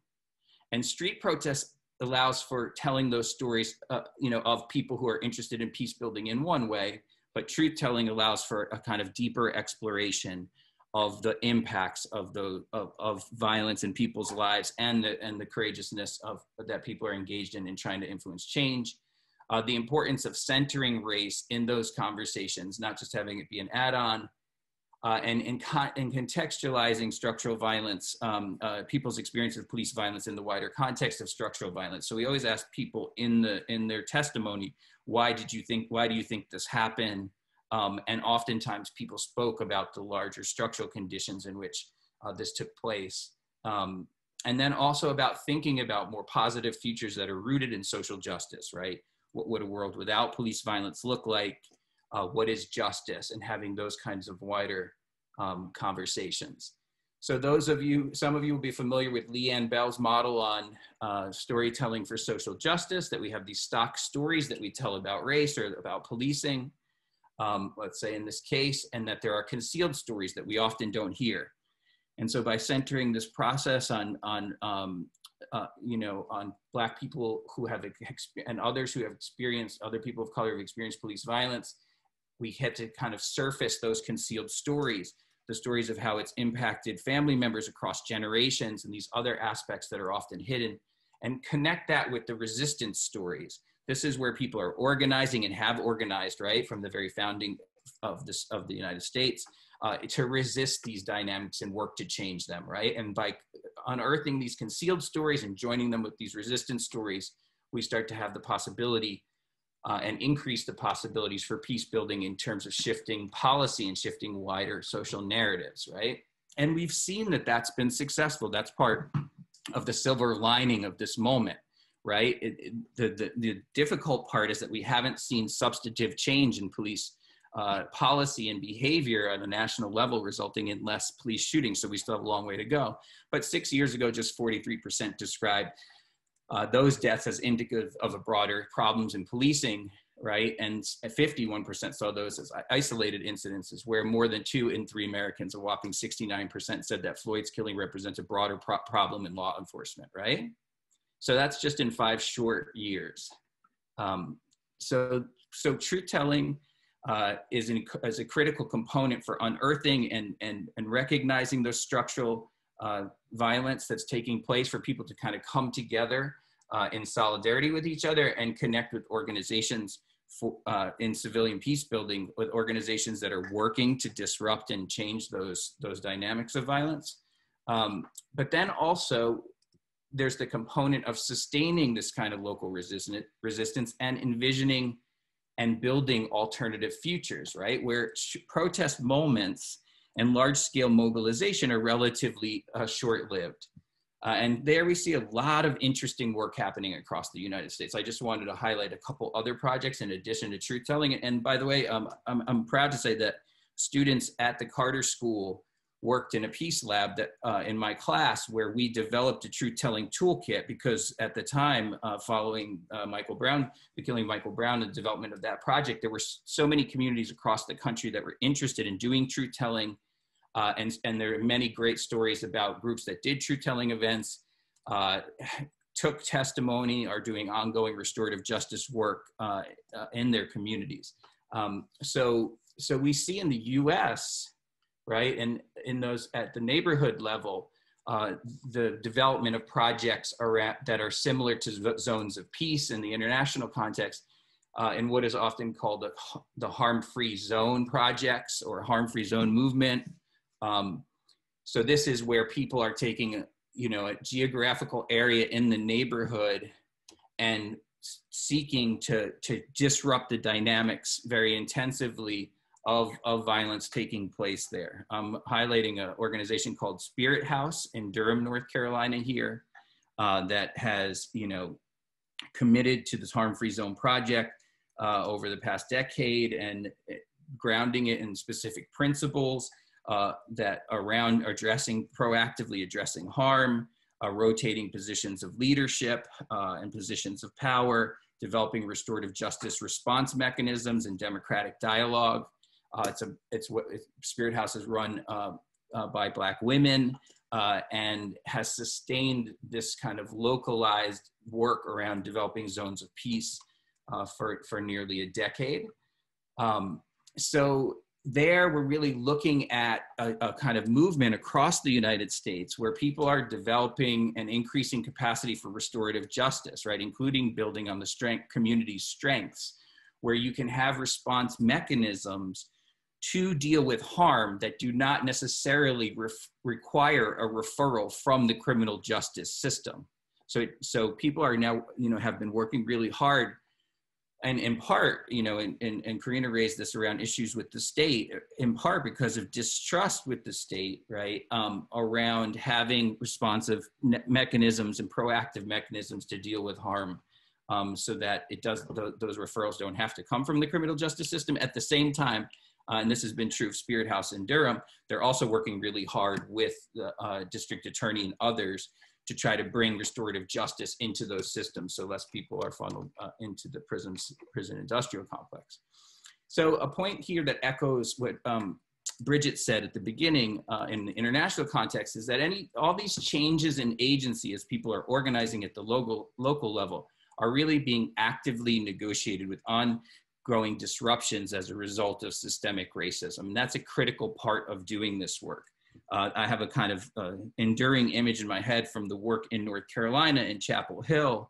and street protest allows for telling those stories uh, you know of people who are interested in peace building in one way but truth telling allows for a kind of deeper exploration of the impacts of the of, of violence in people's lives and the and the courageousness of that people are engaged in in trying to influence change. Uh, the importance of centering race in those conversations, not just having it be an add-on, uh, and, and, con- and, contextualizing structural violence, um, uh, people's experience of police violence in the wider context of structural violence. So we always ask people in the in their testimony, why did you think? Why do you think this happened? Um, and oftentimes people spoke about the larger structural conditions in which uh, this took place. Um, and then also about thinking about more positive futures that are rooted in social justice, right? What would a world without police violence look like? Uh, what is justice and having those kinds of wider um, conversations. So those of you, some of you will be familiar with Lee Anne Bell's model on uh, storytelling for social justice, that we have these stock stories that we tell about race or about policing, um, let's say in this case, and that there are concealed stories that we often don't hear. And so by centering this process on, on um, uh, you know, on Black people who have, and others who have experienced, other people of color who have experienced police violence, we had to kind of surface those concealed stories the stories of how it's impacted family members across generations and these other aspects that are often hidden and connect that with the resistance stories. This is where people are organizing and have organized right from the very founding of this of the united states uh, to resist these dynamics and work to change them right? And by unearthing these concealed stories and joining them with these resistance stories we start to have the possibility uh, and increase the possibilities for peace building in terms of shifting policy and shifting wider social narratives, right? And we've seen that that's been successful. That's part of the silver lining of this moment, right? It, it, the, the, the, difficult part is that we haven't seen substantive change in police uh, policy and behavior at a national level, resulting in less police shootings. So we still have a long way to go. But six years ago, just 43% described uh, those deaths as indicative of a broader problems in policing, right? And 51% saw those as isolated incidences, where more than two in three Americans, a whopping 69%, said that Floyd's killing represents a broader pro- problem in law enforcement, right? So that's just in five short years. Um, so, so truth telling uh, is, in, is a critical component for unearthing and, and, and recognizing those structural uh, violence that's taking place for people to kind of come together uh, in solidarity with each other and connect with organizations for, uh, in civilian peace building with organizations that are working to disrupt and change those those dynamics of violence. Um, but then also there's the component of sustaining this kind of local resistance and envisioning and building alternative futures right? Where protest moments and large scale mobilization are relatively uh, short lived. Uh, and there we see a lot of interesting work happening across the United States. I just wanted to highlight a couple other projects in addition to truth telling. And by the way, um, I'm, I'm proud to say that students at the Carter School worked in a peace lab that uh, in my class where we developed a truth telling toolkit because at the time uh, following uh, michael brown the killing of michael brown the development of that project there were so many communities across the country that were interested in doing truth telling uh, and, and there are many great stories about groups that did truth telling events uh, took testimony are doing ongoing restorative justice work uh, in their communities um, so so we see in the us right? And in those at the neighborhood level, uh, the development of projects that are similar to zones of peace in the international context, uh, in what is often called the, the harm-free zone projects or harm-free zone movement. Um, so this is where people are taking, you know, a geographical area in the neighborhood and seeking to, to disrupt the dynamics very intensively of, of violence taking place there. I'm highlighting an organization called Spirit House in Durham, North Carolina here uh, that has, you know, committed to this harm-free zone project uh, over the past decade and grounding it in specific principles uh, that around addressing, proactively addressing harm, uh, rotating positions of leadership uh, and positions of power, developing restorative justice response mechanisms and democratic dialogue, uh, it's a it's what Spirit House is run uh, uh, by Black women and has sustained this kind of localized work around developing zones of peace for for nearly a decade. Um, so there, we're really looking at a, a, kind of movement across the United States where people are developing an increasing capacity for restorative justice, right, including building on the strength community strengths, where you can have response mechanisms to deal with harm that do not necessarily require a referral from the criminal justice system. So, so people are now, you know, have been working really hard and in part, you know, and, and, and Karina raised this around issues with the state, in part because of distrust with the state, right? Um, around having responsive mechanisms and proactive mechanisms to deal with harm um, so that it does, th those referrals don't have to come from the criminal justice system. At the same time, uh, and this has been true of Spirit House in Durham, they're also working really hard with the uh, district attorney and others to try to bring restorative justice into those systems so less people are funneled uh, into the prisons, prison industrial complex. So a point here that echoes what um, Bridget said at the beginning uh, in the international context is that any all these changes in agency as people are organizing at the local local level are really being actively negotiated with ongoing disruptions as a result of systemic racism. And that's a critical part of doing this work uh, I have a kind of uh, enduring image in my head from the work in North Carolina in Chapel Hill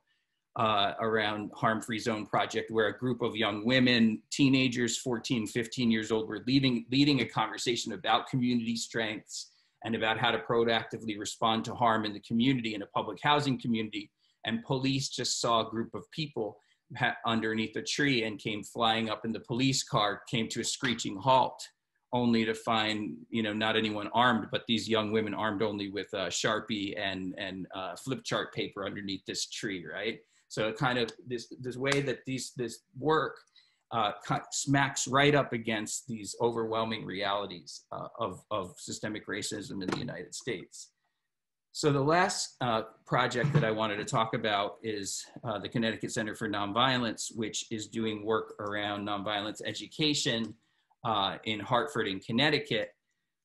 uh, around Harm Free Zone Project, where a group of young women, teenagers, 14, 15 years old, were leading, leading a conversation about community strengths and about how to proactively respond to harm in the community, in a public housing community. And police just saw a group of people underneath a tree and came flying up in the police car, came to a screeching halt only to find you know not anyone armed but these young women armed only with uh, sharpie and and uh, flip chart paper underneath this tree right so it kind of this this way that these this work uh, smacks right up against these overwhelming realities uh, of, of systemic racism in the United States. So the last uh, project that I wanted to talk about is uh, the Connecticut Center for Nonviolence, which is doing work around nonviolence education uh, in Hartford in Connecticut,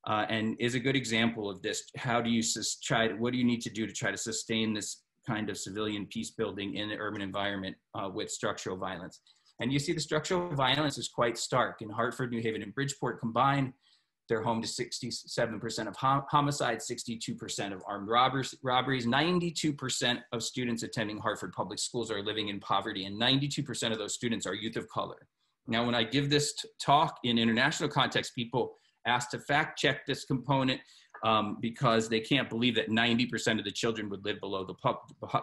uh, and is a good example of this. How do you sus- try? To, what do you need to do to try to sustain this kind of civilian peace building in the urban environment uh, with structural violence? And you see the structural violence is quite stark. In Hartford, New Haven, and Bridgeport combined, they're home to 67% of hom- homicides, 62% of armed robbers, robberies. 92% of students attending Hartford public schools are living in poverty, and 92% of those students are youth of color. Now, when I give this talk in international context, people ask to fact check this component um, because they can't believe that 90% of the children would live below the po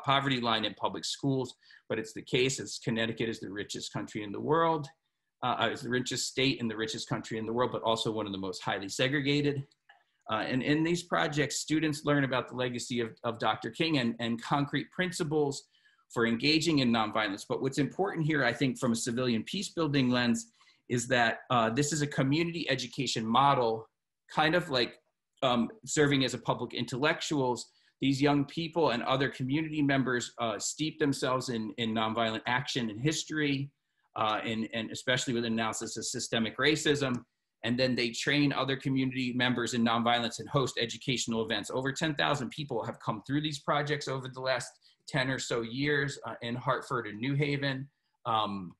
poverty line in public schools. But it's the case, as Connecticut is the richest country in the world, uh, it's the richest state and the richest country in the world, but also one of the most highly segregated. Uh, and in these projects, students learn about the legacy of, of Dr. King and, and concrete principles for engaging in nonviolence. But what's important here, I think, from a civilian peace building lens, is that uh, this is a community education model, kind of like um, serving as a public intellectuals. These young people and other community members uh, steep themselves in, in nonviolent action and history, uh, and, and especially with analysis of systemic racism. And then they train other community members in nonviolence and host educational events. Over 10,000 people have come through these projects over the last 10 or so years uh, in Hartford and New Haven um,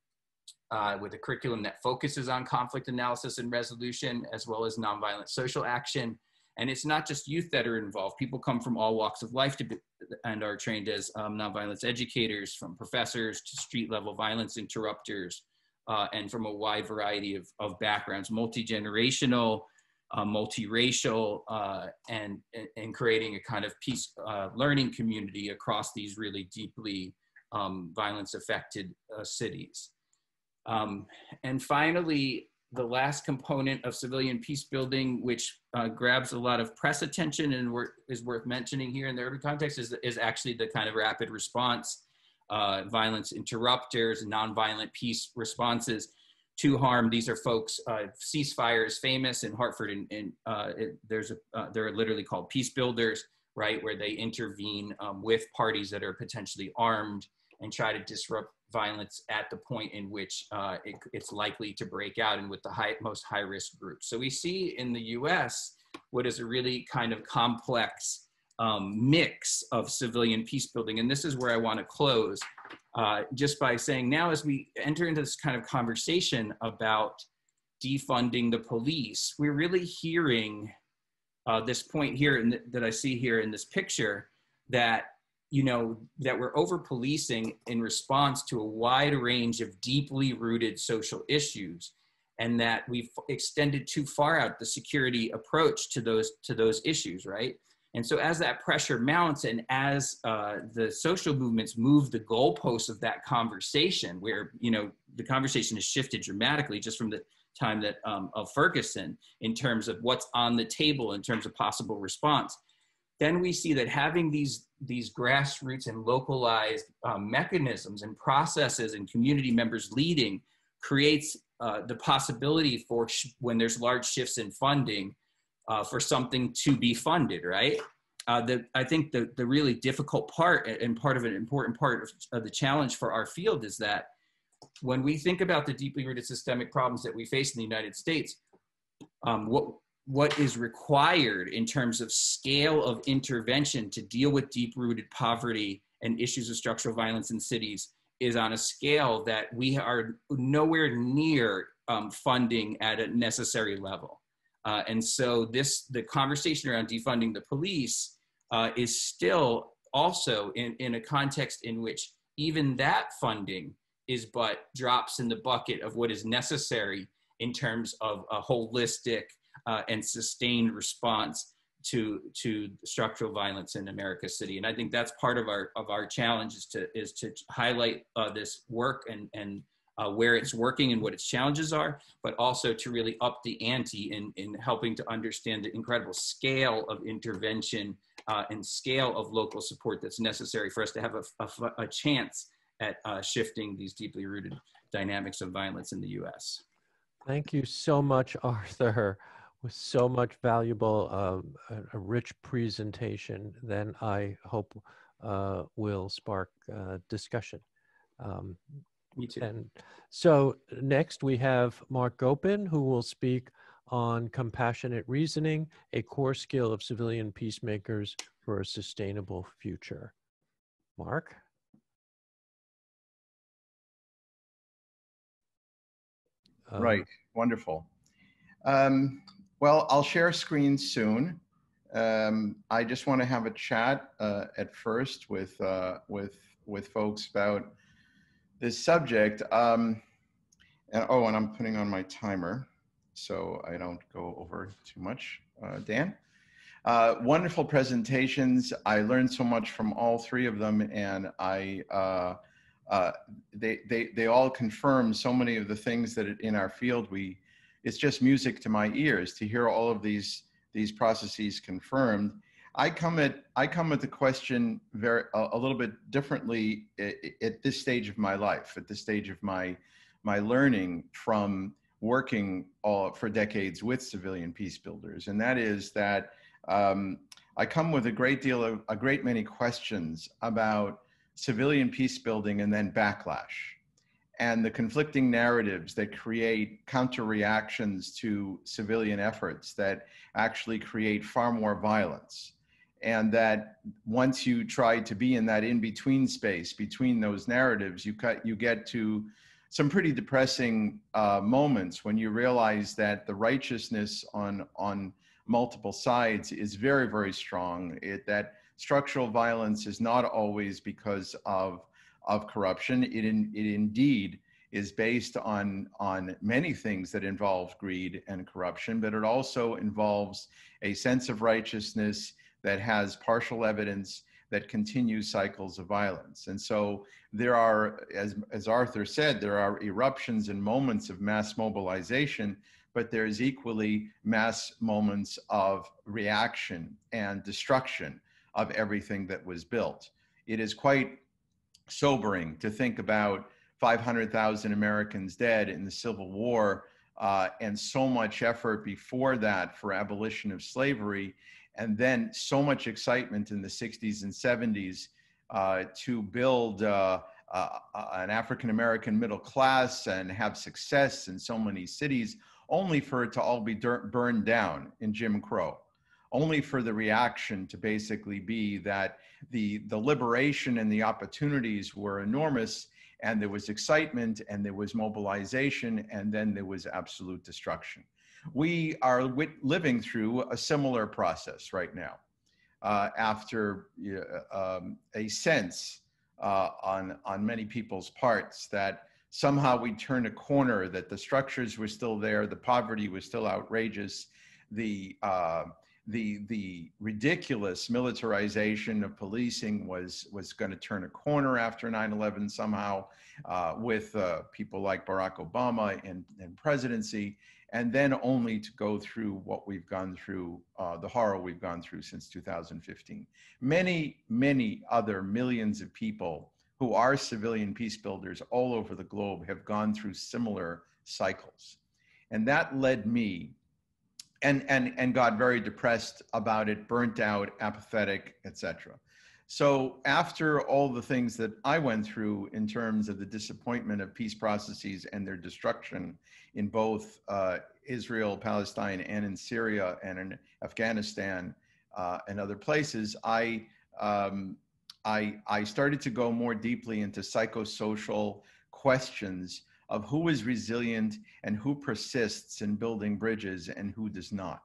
uh, with a curriculum that focuses on conflict analysis and resolution, as well as nonviolent social action. And it's not just youth that are involved. People come from all walks of life to be, and are trained as um, nonviolence educators, from professors to street level violence interrupters, uh, and from a wide variety of, of backgrounds, multi-generational, uh, multiracial, uh, and, and creating a kind of peace uh, learning community across these really deeply um, violence affected uh, cities. Um, and finally, the last component of civilian peace building, which uh, grabs a lot of press attention and is worth mentioning here in the urban context, is, is actually the kind of rapid response, uh, violence interrupters, nonviolent peace responses to harm. These are folks. Uh, ceasefire is famous in Hartford, and, and uh, it, there's a uh, they're literally called peace builders, right, where they intervene um, with parties that are potentially armed and try to disrupt violence at the point in which uh, it, it's likely to break out, and with the high, most high risk groups. So we see in the U.S. what is a really kind of complex um, mix of civilian peace building, and this is where I want to close uh, just by saying now as we enter into this kind of conversation about defunding the police, we're really hearing uh, this point here the, that I see here in this picture that you know that we're over policing in response to a wide range of deeply rooted social issues and that we've extended too far out the security approach to those to those issues, right? And so as that pressure mounts and as uh, the social movements move the goalposts of that conversation, where, you know, the conversation has shifted dramatically just from the time that um, of Ferguson in terms of what's on the table in terms of possible response, then we see that having these, these grassroots and localized um, mechanisms and processes and community members leading creates uh, the possibility for when there's large shifts in funding uh, for something to be funded, right? Uh, the, I think the, the really difficult part and part of an important part of, of the challenge for our field is that when we think about the deeply rooted systemic problems that we face in the United States, um, what, what is required in terms of scale of intervention to deal with deep rooted poverty and issues of structural violence in cities is on a scale that we are nowhere near um, funding at a necessary level. Uh, and so this, the conversation around defunding the police uh, is still also in, in a context in which even that funding is but drops in the bucket of what is necessary in terms of a holistic uh, and sustained response to to structural violence in America City. And I think that's part of our of our challenge is to is to highlight uh, this work and and uh, where it's working and what its challenges are, but also to really up the ante in, in helping to understand the incredible scale of intervention uh, and scale of local support that's necessary for us to have a, a, a chance at uh, shifting these deeply rooted dynamics of violence in the US. Thank you so much, Arthur. With so much valuable, uh, a, a, rich presentation, then I hope uh, will spark uh, discussion. Um, me too. And so next we have Marc Gopin, who will speak on compassionate reasoning, a core skill of civilian peacemakers for a sustainable future. Marc? Um, right, wonderful. Um, well, I'll share screen soon. Um, I just want to have a chat uh, at first with uh, with with folks about this subject. Um, and oh, and I'm putting on my timer so I don't go over too much. Uh, Dan? Uh, wonderful presentations. I learned so much from all three of them, and I uh, uh, they they they all confirm so many of the things that in our field we. It's just music to my ears to hear all of these these processes confirmed I come at I come at the question very a, a little bit differently at, at, this stage of my life, at this stage of my my learning from working all for decades with civilian peace builders, and that is that um, I come with a great deal of a great many questions about civilian peace building and then backlash and the conflicting narratives that create counter reactions to civilian efforts that actually create far more violence and that once you try to be in that in between space between those narratives you cut you get to some pretty depressing uh, moments when you realize that the righteousness on on multiple sides is very very strong. It, that structural violence is not always because of of corruption. It in, it indeed is based on on many things that involve greed and corruption but it also involves a sense of righteousness that has partial evidence that continues cycles of violence. And so there are, as, as Arthur said, there are eruptions and moments of mass mobilization, but there's equally mass moments of reaction and destruction of everything that was built. It is quite sobering to think about 500,000 Americans dead in the Civil War uh, and so much effort before that for abolition of slavery and then so much excitement in the 60s and 70s uh, to build uh, uh, an African American middle class and have success in so many cities, only for it to all be burned down in Jim Crow. Only for the reaction to basically be that the, the liberation and the opportunities were enormous, and there was excitement, and there was mobilization, and then there was absolute destruction we are living through a similar process right now uh, after um, a sense uh, on, on many people's parts that somehow we turned a corner, that the structures were still there, the poverty was still outrageous, the uh, the the ridiculous militarization of policing was was going to turn a corner after 9/11 somehow uh, with uh, people like Barack Obama and, and presidency, and then only to go through what we've gone through, uh, the horror we've gone through since 2015. Many many other millions of people who are civilian peace builders all over the globe have gone through similar cycles, and that led me and and and got very depressed about it, burnt out, apathetic, etc. So after all the things that I went through in terms of the disappointment of peace processes and their destruction in both uh, Israel, Palestine, and in Syria and in Afghanistan uh, and other places, I, um, I I started to go more deeply into psychosocial questions of who is resilient and who persists in building bridges and who does not.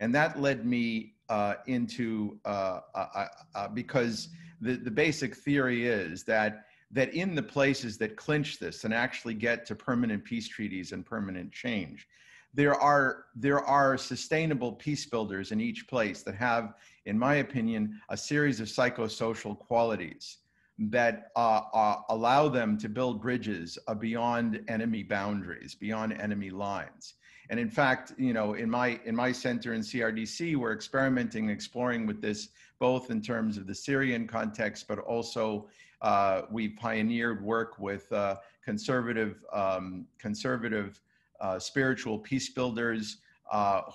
And that led me uh, into, uh, uh, uh, because the, the basic theory is that, that in the places that clinch this and actually get to permanent peace treaties and permanent change, there are, there are sustainable peace builders in each place that have, in my opinion, a series of psychosocial qualities that uh, uh, allow them to build bridges uh, beyond enemy boundaries, beyond enemy lines. And in fact, you know, in my in my center in CRDC, we're experimenting, exploring with this both in terms of the Syrian context, but also uh, we pioneered work with uh, conservative um, conservative uh, spiritual peace builders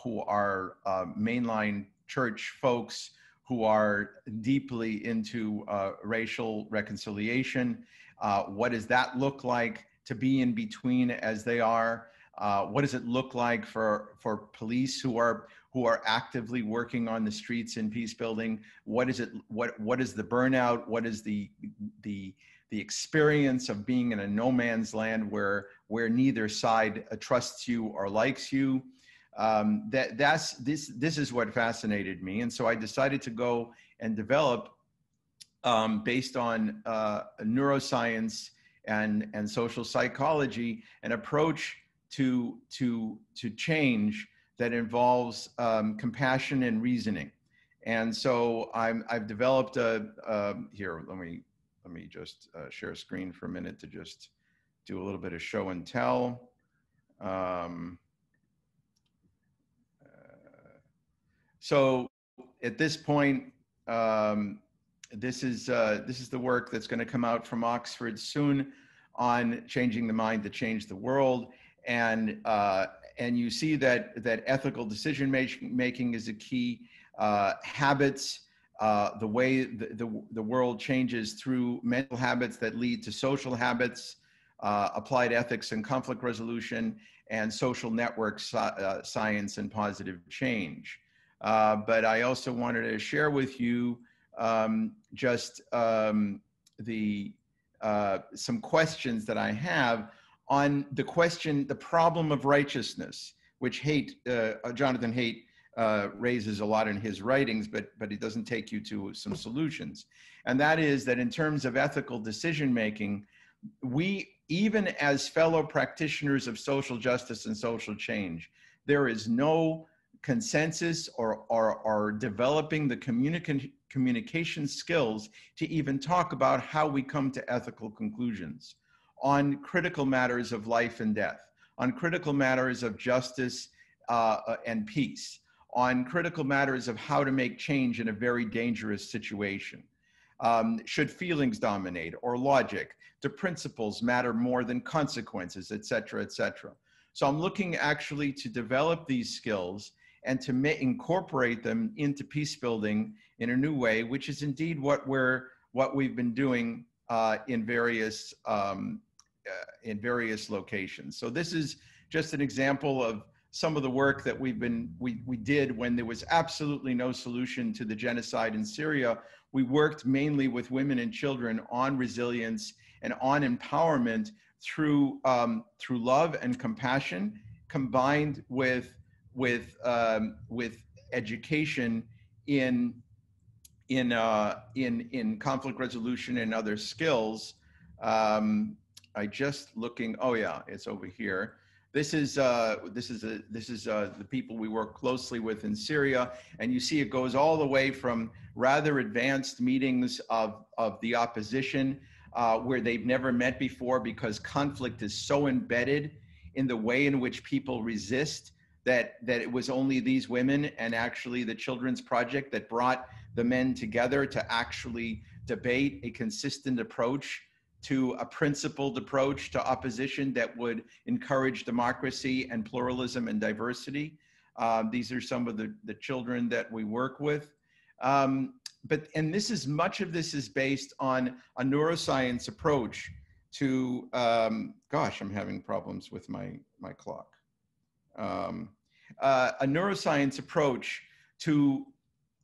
who are mainline church folks who are deeply into uh, racial reconciliation. Uh, what does that look like to be in between as they are? Uh, what does it look like for for police who are who are actively working on the streets in peace building? What is it? What what is the burnout? What is the the the experience of being in a no man's land where where neither side trusts you or likes you? um, that that's this this is what fascinated me and so i decided to go and develop um, based on uh, neuroscience and and social psychology an approach to to to change that involves um, compassion and reasoning. And so i'm i've developed a um, here let me let me just uh, share a screen for a minute to just do a little bit of show and tell. Um, So at this point, um, this is uh, this is the work that's going to come out from Oxford soon on changing the mind to change the world, and uh, and you see that that ethical decision making is a key. Uh, habits, uh, the way the, the, the world changes through mental habits that lead to social habits, uh, applied ethics and conflict resolution, and social network uh, science and positive change. Uh, but I also wanted to share with you um, just um, the some questions that I have on the question, the problem of righteousness, which Haidt, uh, uh Jonathan Haidt uh, raises a lot in his writings, but but it doesn't take you to some solutions. And that is that in terms of ethical decision making, we even as fellow practitioners of social justice and social change, there is no consensus or, or developing the communica- communication skills to even talk about how we come to ethical conclusions on critical matters of life and death, on critical matters of justice uh, and peace, on critical matters of how to make change in a very dangerous situation. Um, should feelings dominate or logic? Do principles matter more than consequences, et cetera, et cetera? So I'm looking actually to develop these skills and to incorporate them into peace building in a new way, which is indeed what we're what we've been doing uh, in various um, uh, in various locations. So this is just an example of some of the work that we've been we we did when there was absolutely no solution to the genocide in Syria. We worked mainly with women and children on resilience and on empowerment through um, through love and compassion, combined with with um, with education in in uh, in in conflict resolution and other skills. Um, I just looking, oh yeah, it's over here. This is uh, this is a, this is uh, the people we work closely with in Syria, and you see it goes all the way from rather advanced meetings of of the opposition uh, where they've never met before because conflict is so embedded in the way in which people resist that that it was only these women and actually the Children's Project that brought the men together to actually debate a consistent approach to a principled approach to opposition that would encourage democracy and pluralism and diversity. Um, these are some of the, the children that we work with. Um, but, and this is, much of this is based on a neuroscience approach to, um, gosh, I'm having problems with my, my clock. Um, uh, a neuroscience approach to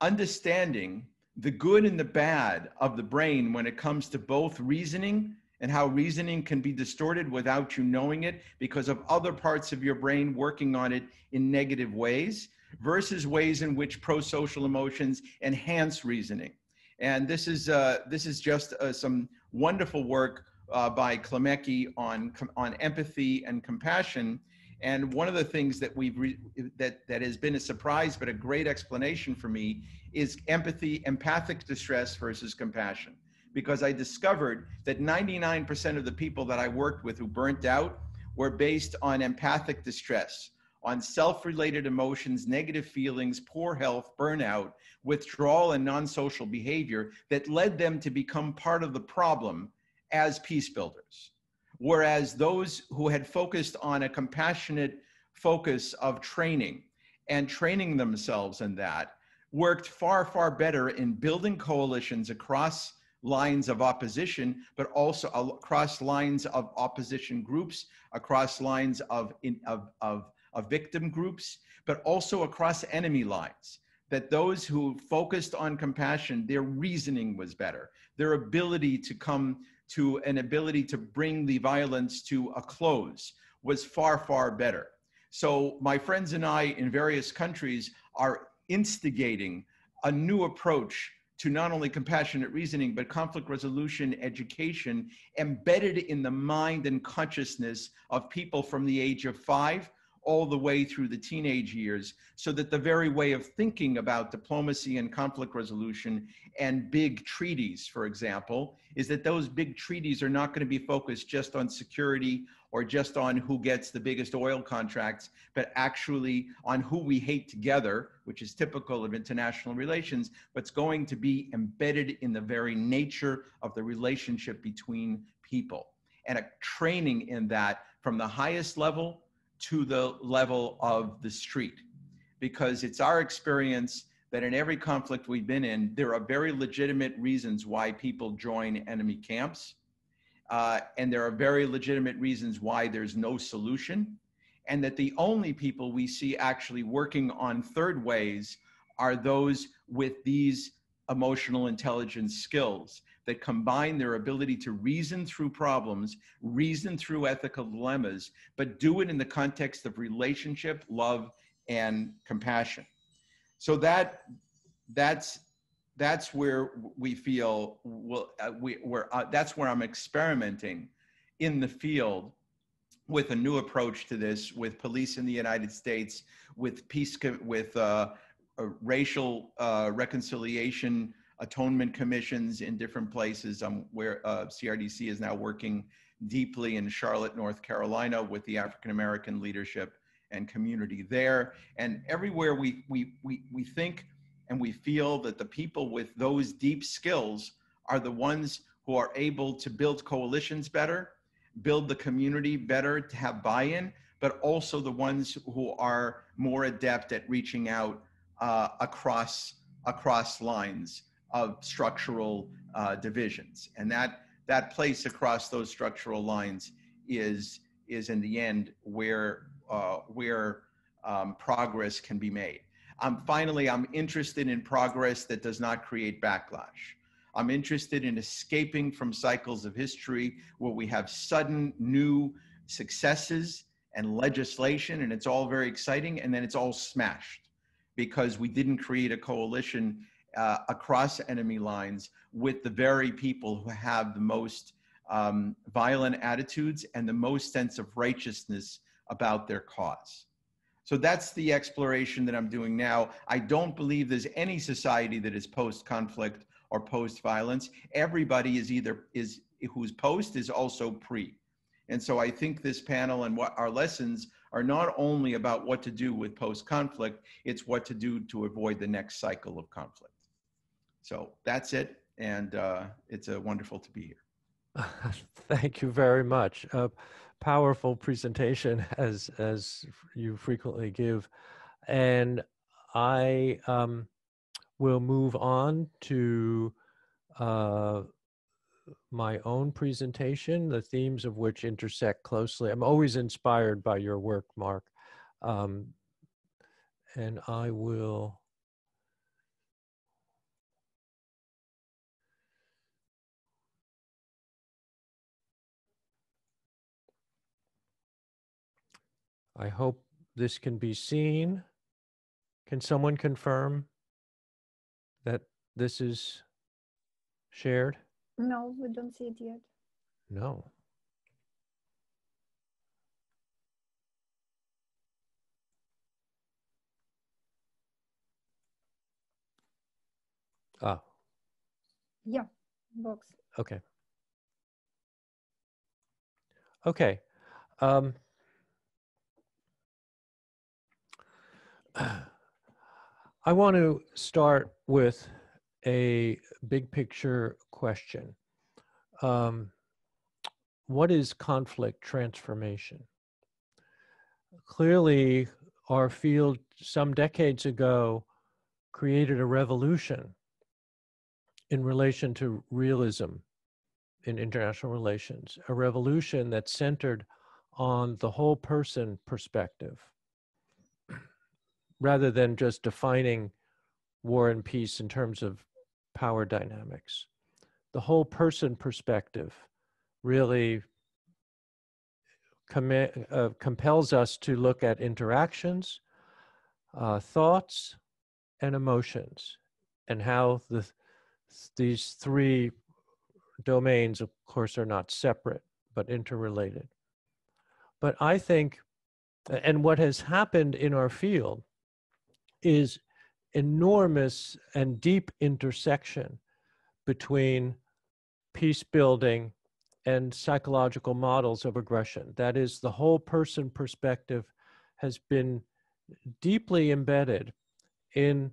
understanding the good and the bad of the brain when it comes to both reasoning and how reasoning can be distorted without you knowing it because of other parts of your brain working on it in negative ways versus ways in which pro-social emotions enhance reasoning. And this is, uh, this is just uh, some wonderful work uh, by Klimecki on, on empathy and compassion and one of the things that we've re- that that has been a surprise but a great explanation for me is empathy, empathic distress versus compassion. Because I discovered that 99% of the people that I worked with who burnt out were based on empathic distress, on self-related emotions, negative feelings, poor health, burnout, withdrawal and non-social behavior that led them to become part of the problem as peace builders. Whereas those who had focused on a compassionate focus of training and training themselves in that worked far, far better in building coalitions across lines of opposition, but also across lines of opposition groups, across lines of, in, of, of, of victim groups, but also across enemy lines. That those who focused on compassion, their reasoning was better. Their ability to come to an ability to bring the violence to a close was far, far better. So my friends and I in various countries are instigating a new approach to not only compassionate reasoning, but conflict resolution education embedded in the mind and consciousness of people from the age of five all the way through the teenage years so that the very way of thinking about diplomacy and conflict resolution and big treaties, for example, is that those big treaties are not going to be focused just on security or just on who gets the biggest oil contracts, but actually on who we hate together, which is typical of international relations, but it's going to be embedded in the very nature of the relationship between people. And a training in that from the highest level to the level of the street because it's our experience that in every conflict we've been in, there are very legitimate reasons why people join enemy camps. Uh, and there are very legitimate reasons why there's no solution. And that the only people we see actually working on third ways are those with these emotional intelligence skills that combine their ability to reason through problems, reason through ethical dilemmas, but do it in the context of relationship, love, and compassion. So that that's that's where we feel well, uh, we, where uh, that's where I'm experimenting in the field with a new approach to this, with police in the United States, with peace, with uh, racial uh, reconciliation atonement commissions in different places. Um, where uh, CRDC is now working deeply in Charlotte, North Carolina, with the African American leadership and community there. And everywhere we we we we think and we feel that the people with those deep skills are the ones who are able to build coalitions better, build the community better to have buy-in, but also the ones who are more adept at reaching out uh, across across lines of structural uh, divisions. And that, that place across those structural lines is, is in the end where, uh, where um, progress can be made. Um, finally, I'm interested in progress that does not create backlash. I'm interested in escaping from cycles of history where we have sudden new successes and legislation, and it's all very exciting, and then it's all smashed because we didn't create a coalition uh, across enemy lines with the very people who have the most um, violent attitudes and the most sense of righteousness about their cause. So that's the exploration that I'm doing now. I don't believe there's any society that is post-conflict or post-violence. Everybody is either is who's post is also pre. And so I think this panel and what our lessons are not only about what to do with post-conflict, it's what to do to avoid the next cycle of conflict. So that's it, and uh, it's a wonderful to be here. Thank you very much. Uh, powerful presentation as as you frequently give, and I um, will move on to uh, my own presentation, the themes of which intersect closely. I'm always inspired by your work, Marc. Um, and I will. I hope this can be seen. Can someone confirm that this is shared? No, we don't see it yet. No. Ah. Yeah, box. Okay. Okay. Um, I want to start with a big picture question. Um, what is conflict transformation? Clearly, our field some decades ago created a revolution in relation to realism in international relations, a revolution that centered on the whole person perspective rather than just defining war and peace in terms of power dynamics. The whole person perspective really com- uh, compels us to look at interactions, uh, thoughts, and emotions, and how the, these three domains, of course, are not separate but interrelated. But I think, and what has happened in our field is enormous and deep intersection between peace building and psychological models of aggression. That is, the whole person perspective has been deeply embedded in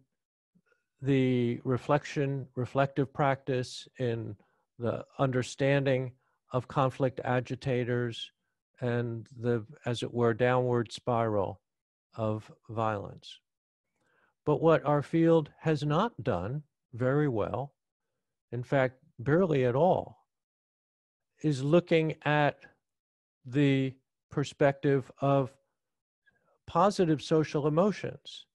the reflection, reflective practice, in the understanding of conflict agitators and the, as it were, downward spiral of violence. But what our field has not done very well, in fact, barely at all, is looking at the perspective of positive social emotions.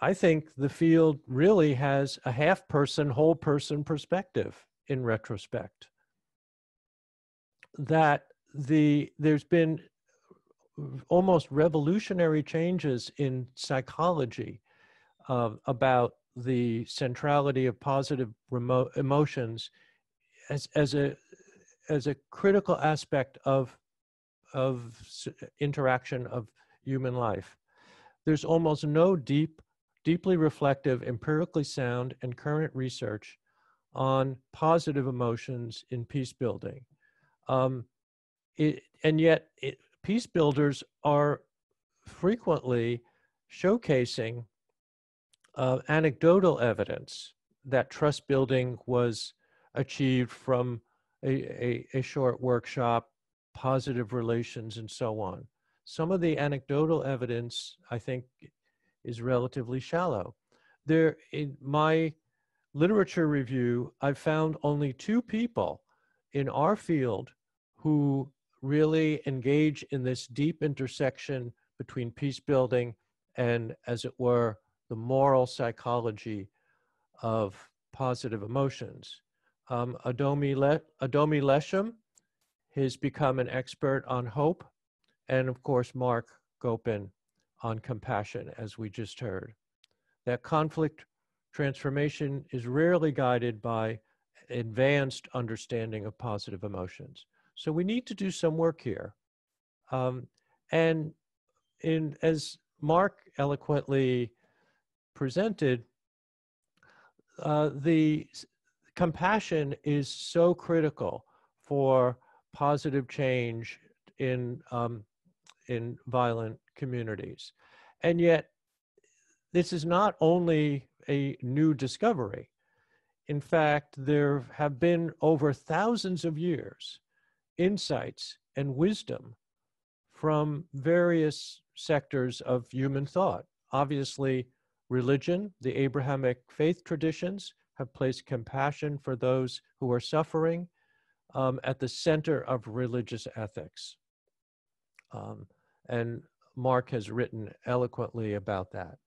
I think the field really has a half person, whole person perspective in retrospect. That the there's been almost revolutionary changes in psychology uh, about the centrality of positive remote emotions as, as a as a critical aspect of of interaction of human life. There's almost no deep deeply reflective empirically sound and current research on positive emotions in peace building. Um, it, and yet it, peace builders are frequently showcasing uh, anecdotal evidence that trust building was achieved from a, a, a, short workshop, positive relations, and so on. Some of the anecdotal evidence, I think, is relatively shallow. There, in my literature review, I found only two people in our field who really engage in this deep intersection between peace building and, as it were, the moral psychology of positive emotions. Um, Adomi, Le- Adomi has become an expert on hope, and of course, Marc Gopin on compassion, as we just heard. That conflict transformation is rarely guided by advanced understanding of positive emotions. So we need to do some work here. Um, and in as Marc eloquently presented, uh, the compassion is so critical for positive change in um, in violent communities, and yet this is not only a new discovery. In fact, there have been over thousands of years insights and wisdom from various sectors of human thought. Obviously, religion, the Abrahamic faith traditions have placed compassion for those who are suffering um, at the center of religious ethics. Um, and Marc has written eloquently about that.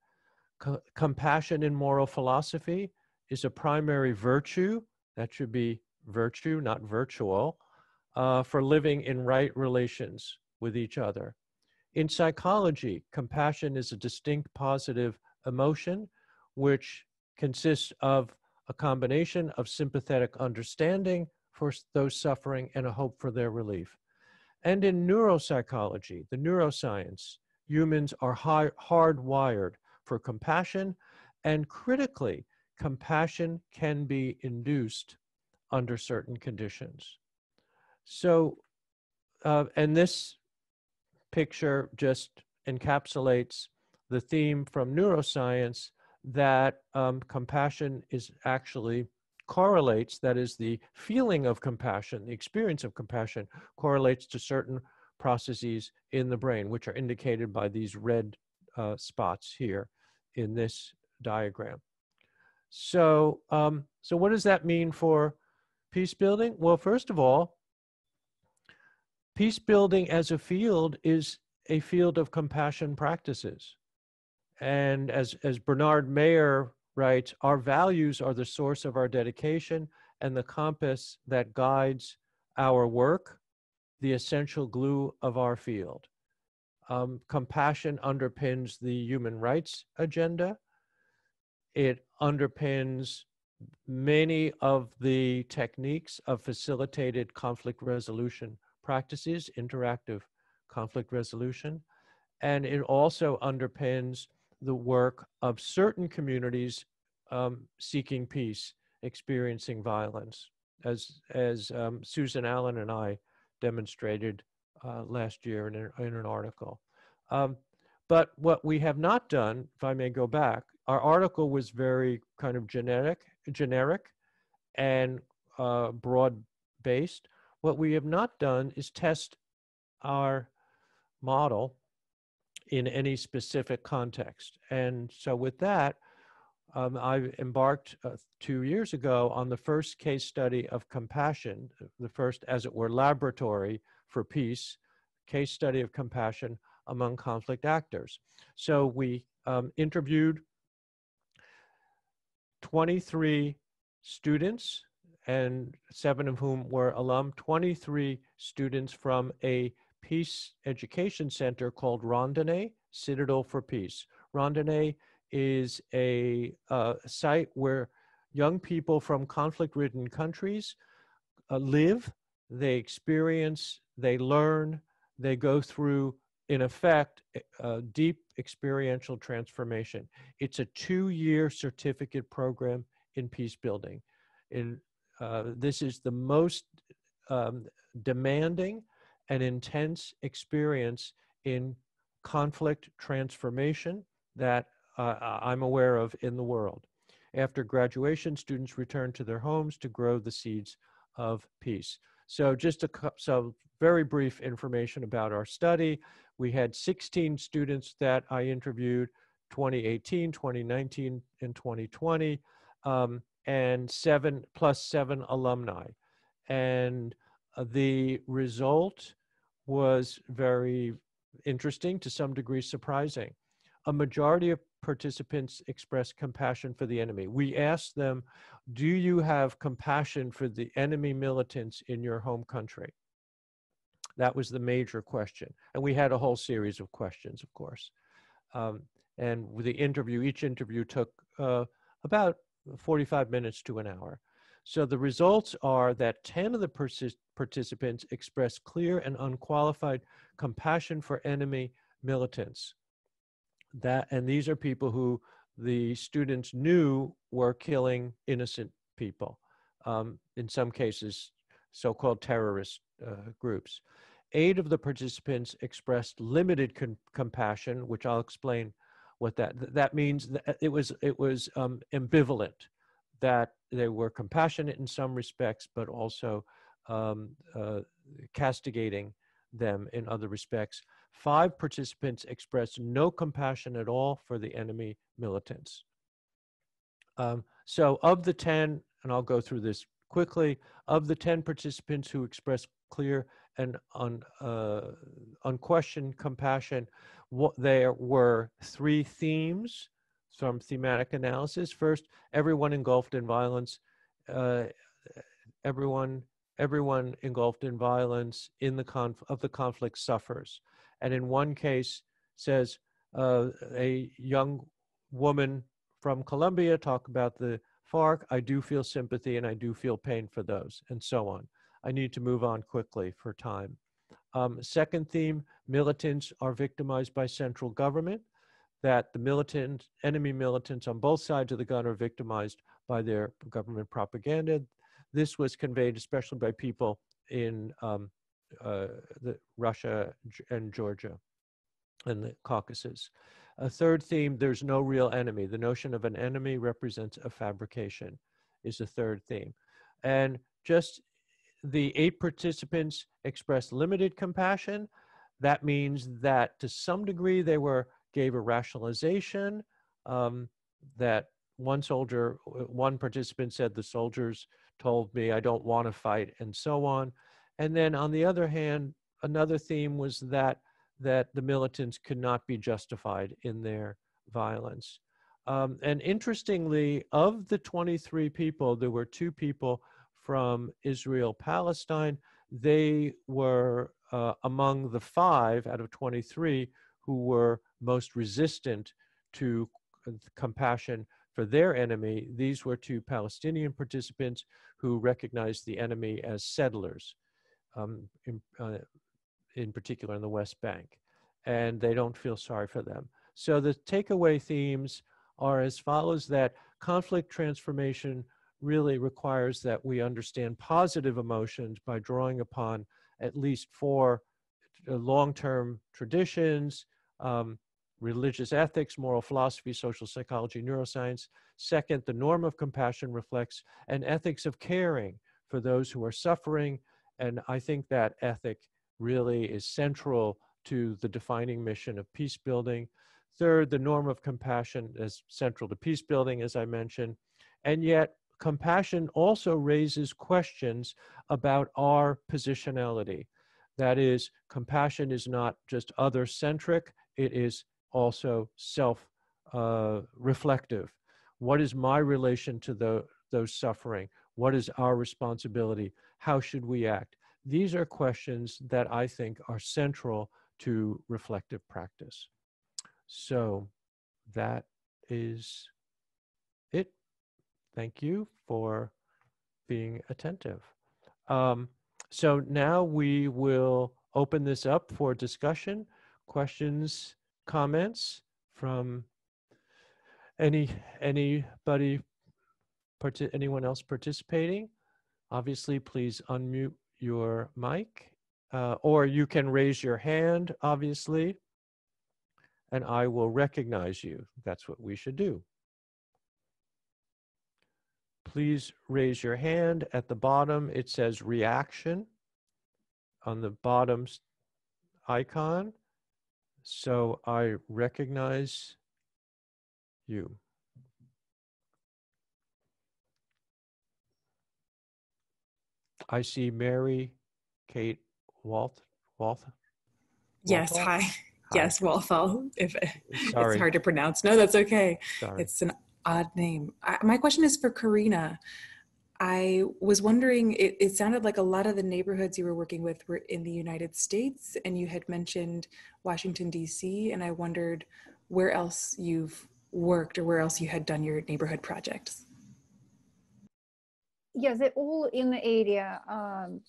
Co- compassion in moral philosophy is a primary virtue. That should be virtue, not virtual, uh, for living in right relations with each other. In psychology, compassion is a distinct positive emotion which consists of a combination of sympathetic understanding for those suffering and a hope for their relief. And in neuropsychology, the neuroscience, humans are hardwired for compassion, and critically, compassion can be induced under certain conditions. So, uh, and this picture just encapsulates the theme from neuroscience that um, compassion is actually correlates, that is, the feeling of compassion, the experience of compassion correlates to certain processes in the brain, which are indicated by these red uh, spots here in this diagram. So, um, so what does that mean for peace building? Well, first of all, peace building as a field is a field of compassion practices. And as, as Bernard Mayer writes, our values are the source of our dedication and the compass that guides our work, the essential glue of our field. Um, compassion underpins the human rights agenda. It underpins many of the techniques of facilitated conflict resolution practices, interactive conflict resolution. And it also underpins the work of certain communities um, seeking peace, experiencing violence, as, as um, Susan Allen and I demonstrated uh, last year in, in an article. Um, but what we have not done, if I may go back, our article was very kind of generic, generic and uh, broad based. What we have not done is test our model in any specific context. And so, with that, um, I embarked uh, two years ago on the first case study of compassion, the first, as it were, laboratory for peace, case study of compassion among conflict actors. So, we um, interviewed 23 students, and seven of whom were alum, 23 students from a peace education center called Rondine, Citadel for Peace. Rondine is a uh, site where young people from conflict ridden countries uh, live, they experience, they learn, they go through, in effect, a deep experiential transformation. It's a two year certificate program in peace building. In, uh, this is the most um, demanding and intense experience in conflict transformation that uh, I'm aware of in the world. After graduation, students return to their homes to grow the seeds of peace. So, just a so very brief information about our study. We had 16 students that I interviewed 2018, 2019, and 2020, um, and seven plus seven alumni. And uh, the result was very interesting, to some degree surprising. A majority of participants expressed compassion for the enemy. We asked them, Do you have compassion for the enemy militants in your home country? That was the major question. And we had a whole series of questions, of course. Um, and the interview, each interview took uh, about 45 minutes to an hour. So the results are that 10 of the participants expressed clear and unqualified compassion for enemy militants. That and these are people who the students knew were killing innocent people. Um, in some cases, so-called terrorist uh, groups. Eight of the participants expressed limited com- compassion, which I'll explain what that that means. That it was it was um, ambivalent, that they were compassionate in some respects, but also um, uh, castigating them in other respects. Five participants expressed no compassion at all for the enemy militants. Um, so, of the 10, and I'll go through this quickly, of the 10 participants who expressed clear and un, uh, unquestioned compassion, what, there were three themes from thematic analysis. First, everyone engulfed in violence, uh, everyone everyone engulfed in violence in the conf- of the conflict suffers. And in one case, says uh, a young woman from Colombia talk about the FARC. I do feel sympathy and I do feel pain for those, and so on. I need to move on quickly for time. Um, second theme: militants are victimized by central government. That the militant enemy militants on both sides of the gun are victimized by their government propaganda. This was conveyed especially by people in um, uh, the Russia and Georgia and the Caucasus. A third theme, there's no real enemy. The notion of an enemy represents a fabrication is a third theme. And just the eight participants expressed limited compassion. That means that to some degree they were gave a rationalization um, that one soldier, one participant said the soldiers told me I don't want to fight and so on. And then on the other hand, another theme was that that the militants could not be justified in their violence. Um, and interestingly, of the 23 people, there were two people from Israel Palestine. They were uh, among the five out of 23 who were most resistant to compassion for their enemy. These were two Palestinian participants who recognized the enemy as settlers, um, in, uh, in particular in the West Bank, and they don't feel sorry for them. So the takeaway themes are as follows that conflict transformation really requires that we understand positive emotions by drawing upon at least four uh, long-term traditions, um, religious ethics, moral philosophy, social psychology, neuroscience. Second, the norm of compassion reflects an ethics of caring for those who are suffering. And I think that ethic really is central to the defining mission of peace building. Third, the norm of compassion is central to peace building, as I mentioned. And yet, compassion also raises questions about our positionality. That is, compassion is not just other centric, it is also self uh, reflective. What is my relation to the, those suffering? What is our responsibility? How should we act? These are questions that I think are central to reflective practice. So that is it. Thank you for being attentive. Um, so now we will open this up for discussion, questions, comments from any anybody anyone else participating. Obviously please unmute your mic uh, or you can raise your hand obviously and i will recognize you. That's what we should do please raise your hand at the bottom it says reaction on the bottom icon so I recognize you. I see Mary Kate Walt Walth. Yes, hi. hi. Yes, Walthall. If Sorry. it's hard to pronounce. No, that's okay. Sorry. It's an odd name. I, my question is for Karina. I was wondering, it, it, sounded like a lot of the neighborhoods you were working with were in the United States, and you had mentioned Washington, D.C., and I wondered where else you've worked or where else you had done your neighborhood projects. Yeah, they're all in the area. Um,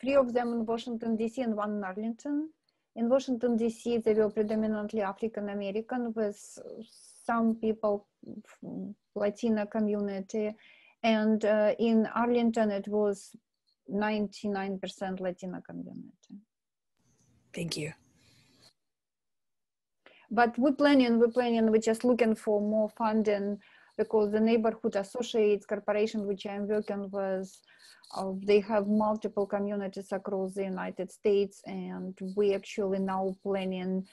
three of them in Washington, D.C., and one in Arlington. In Washington, D.C., they were predominantly African American with some people from Latina community. And uh, in Arlington, it was 99% Latina community. Thank you. But we're planning, we're planning, we're just looking for more funding because the neighborhood associates corporation, which I'm working with, uh, they have multiple communities across the United States, and we actually now planning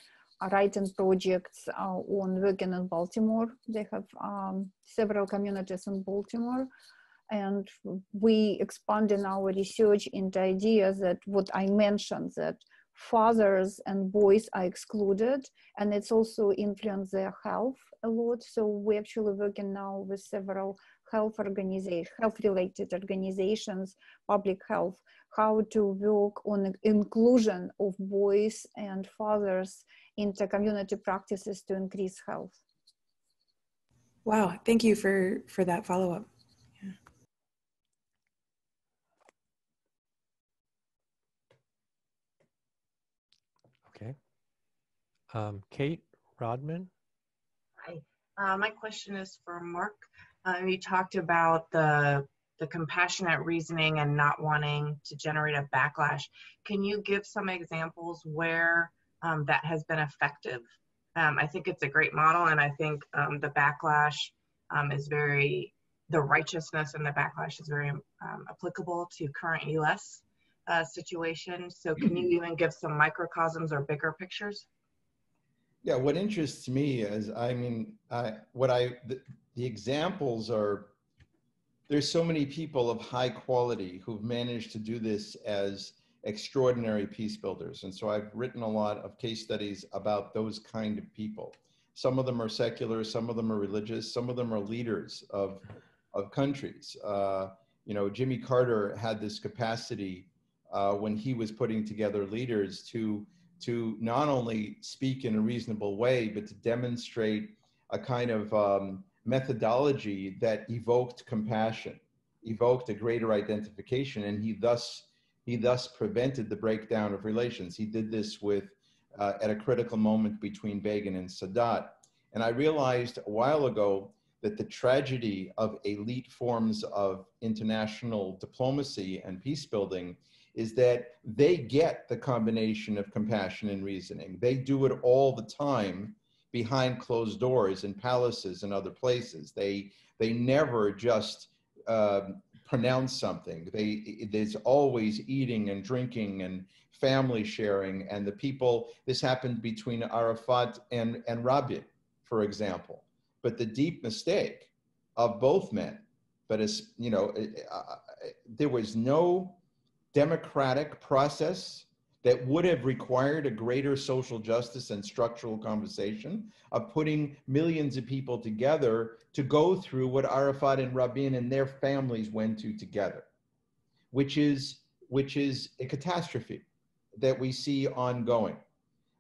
writing projects uh, on working in Baltimore. They have um, several communities in Baltimore, and we expanding our research into ideas that what I mentioned that fathers and boys are excluded and it's also influenced their health a lot so we're actually working now with several health organizations health related organizations public health how to work on inclusion of boys and fathers into community practices to increase health wow thank you for for that follow-up Okay. Um, Kate Rodman. Hi. Uh, my question is for Marc. Uh, you talked about the the compassionate reasoning and not wanting to generate a backlash. Can you give some examples where um, that has been effective? Um, I think it's a great model, and I think um, the backlash um, is very the righteousness and the backlash is very um, applicable to current U.S uh, situation. So can you even give some microcosms or bigger pictures? Yeah, what interests me is, I mean, I, what I, the, the examples are, there's so many people of high quality who've managed to do this as extraordinary peace builders. And so I've written a lot of case studies about those kind of people. Some of them are secular, some of them are religious, some of them are leaders of, of countries. Uh, you know, Jimmy Carter had this capacity uh, when he was putting together leaders to to not only speak in a reasonable way, but to demonstrate a kind of um, methodology that evoked compassion, evoked a greater identification, and he thus he thus prevented the breakdown of relations. He did this with uh, at a critical moment between Begin and Sadat. And I realized a while ago that the tragedy of elite forms of international diplomacy and peace building is that they get the combination of compassion and reasoning. They do it all the time behind closed doors in palaces and other places. They they never just uh, pronounce something. They there's always eating and drinking and family sharing. And the people this happened between Arafat and and Rabin, for example. But the deep mistake of both men, but as you know, uh, there was no democratic process that would have required a greater social justice and structural conversation of putting millions of people together to go through what Arafat and Rabin and their families went to together, which is, which is a catastrophe that we see ongoing.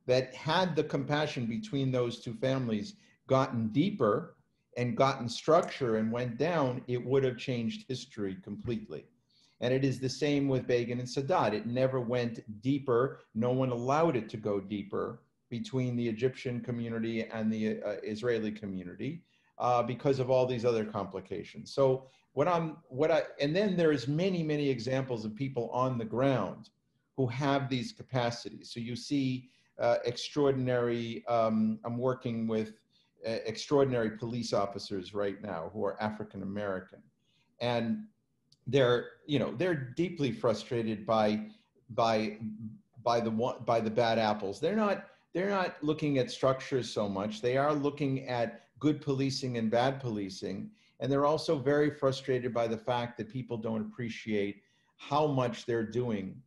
That had the compassion between those two families gotten deeper and gotten structure and went down, it would have changed history completely. And it is the same with Begin and Sadat. It never went deeper. No one allowed it to go deeper between the Egyptian community and the uh, Israeli community uh, because of all these other complications. So what I'm, what I, and then there's many, many examples of people on the ground who have these capacities. So you see uh, extraordinary, um, I'm working with uh, extraordinary police officers right now who are African American. And they're you know they're deeply frustrated by by by the one by the bad apples. They're not they're not looking at structures so much. They are looking at good policing and bad policing. And they're also very frustrated by the fact that people don't appreciate how much they're doing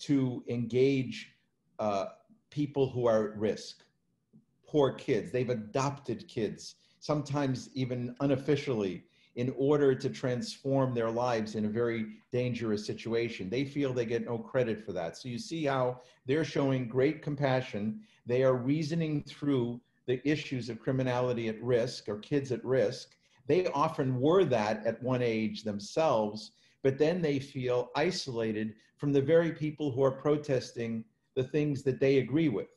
to engage uh, people who are at risk. Poor kids. They've adopted kids sometimes even unofficially in order to transform their lives in a very dangerous situation. They feel they get no credit for that. So you see how they're showing great compassion. They are reasoning through the issues of criminality at risk or kids at risk. they often were that at one age themselves, but then they feel isolated from the very people who are protesting the things that they agree with.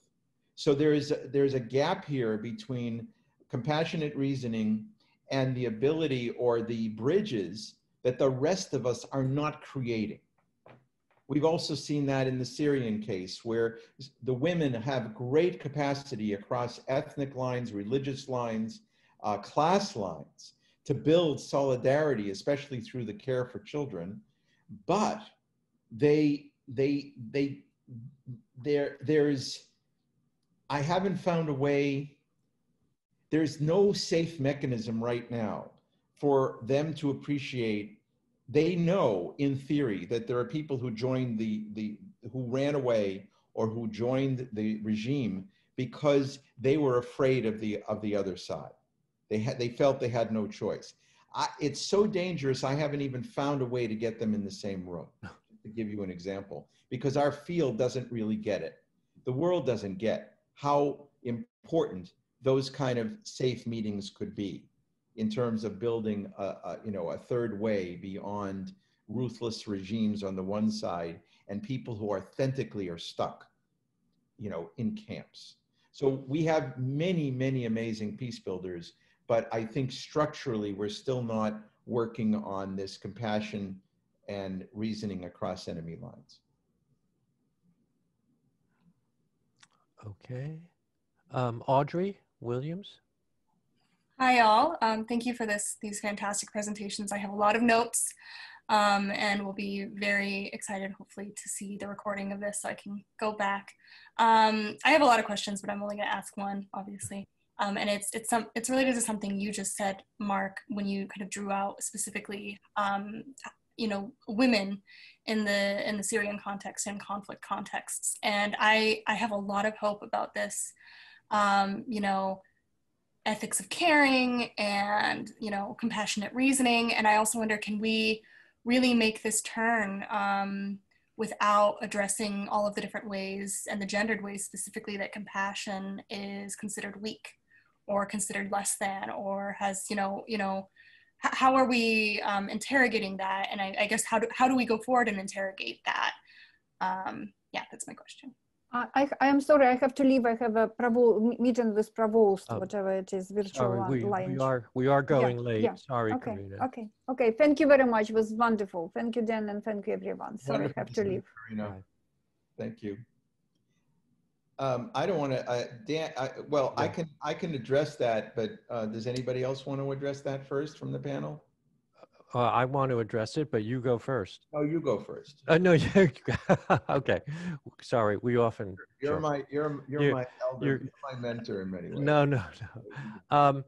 So there is a, there's a gap here between compassionate reasoning and the ability or the bridges that the rest of us are not creating. We've also seen that in the Syrian case, where the women have great capacity across ethnic lines, religious lines, uh, class lines to build solidarity, especially through the care for children. But they, they, they, there, there's, I haven't found a way, there's no safe mechanism right now for them to appreciate. They know in theory that there are people who joined the, the who ran away or who joined the regime because they were afraid of the of the other side. They had they felt they had no choice. I, it's so dangerous i haven't even found a way to get them in the same room to give you an example because our field doesn't really get it. The world doesn't get how important those kind of safe meetings could be in terms of building a, a, you know a third way beyond ruthless regimes on the one side and people who authentically are stuck you know in camps. So we have many many amazing peace builders but i think structurally we're still not working on this compassion and reasoning across enemy lines. Okay. Um, audrey williams Hi, all. Um, thank you for this these fantastic presentations. I have a lot of notes um, and will be very excited, hopefully, to see the recording of this so I can go back. Um, I have a lot of questions, but I'm only going to ask one, obviously. Um, and it's it's some it's related to something you just said, Marc, when you kind of drew out specifically, um, you know, women in the in the Syrian context and conflict contexts. And I I have a lot of hope about this. Um, you know ethics of caring and you know compassionate reasoning. And i also wonder can we really make this turn um, without addressing all of the different ways and the gendered ways specifically that compassion is considered weak or considered less than or has you know you know how are we um, interrogating that? And I, I, guess how do, how do we go forward and interrogate that? Um, yeah that's my question I, I am sorry, I have to leave. I have a Provo meeting with Provost, oh, whatever it is, virtual sorry, we, we, are we are going yeah, late. Yeah. Sorry, okay, Karina. Okay, okay. Thank you very much. It was wonderful. Thank you, Dan, and thank you, everyone. Sorry, Wonderful I have to leave. Karina. Thank you. Um, I don't want to, uh, Dan. I, well, yeah. I can I can address that, but uh, does anybody else want to address that first from the panel? Uh, I want to address it, but you go first. Oh, you go first. Uh, no, you, okay. Sorry, we often. You're my you're you're, you're my elder, you're, you're, my mentor in many ways. No, no, no. Um,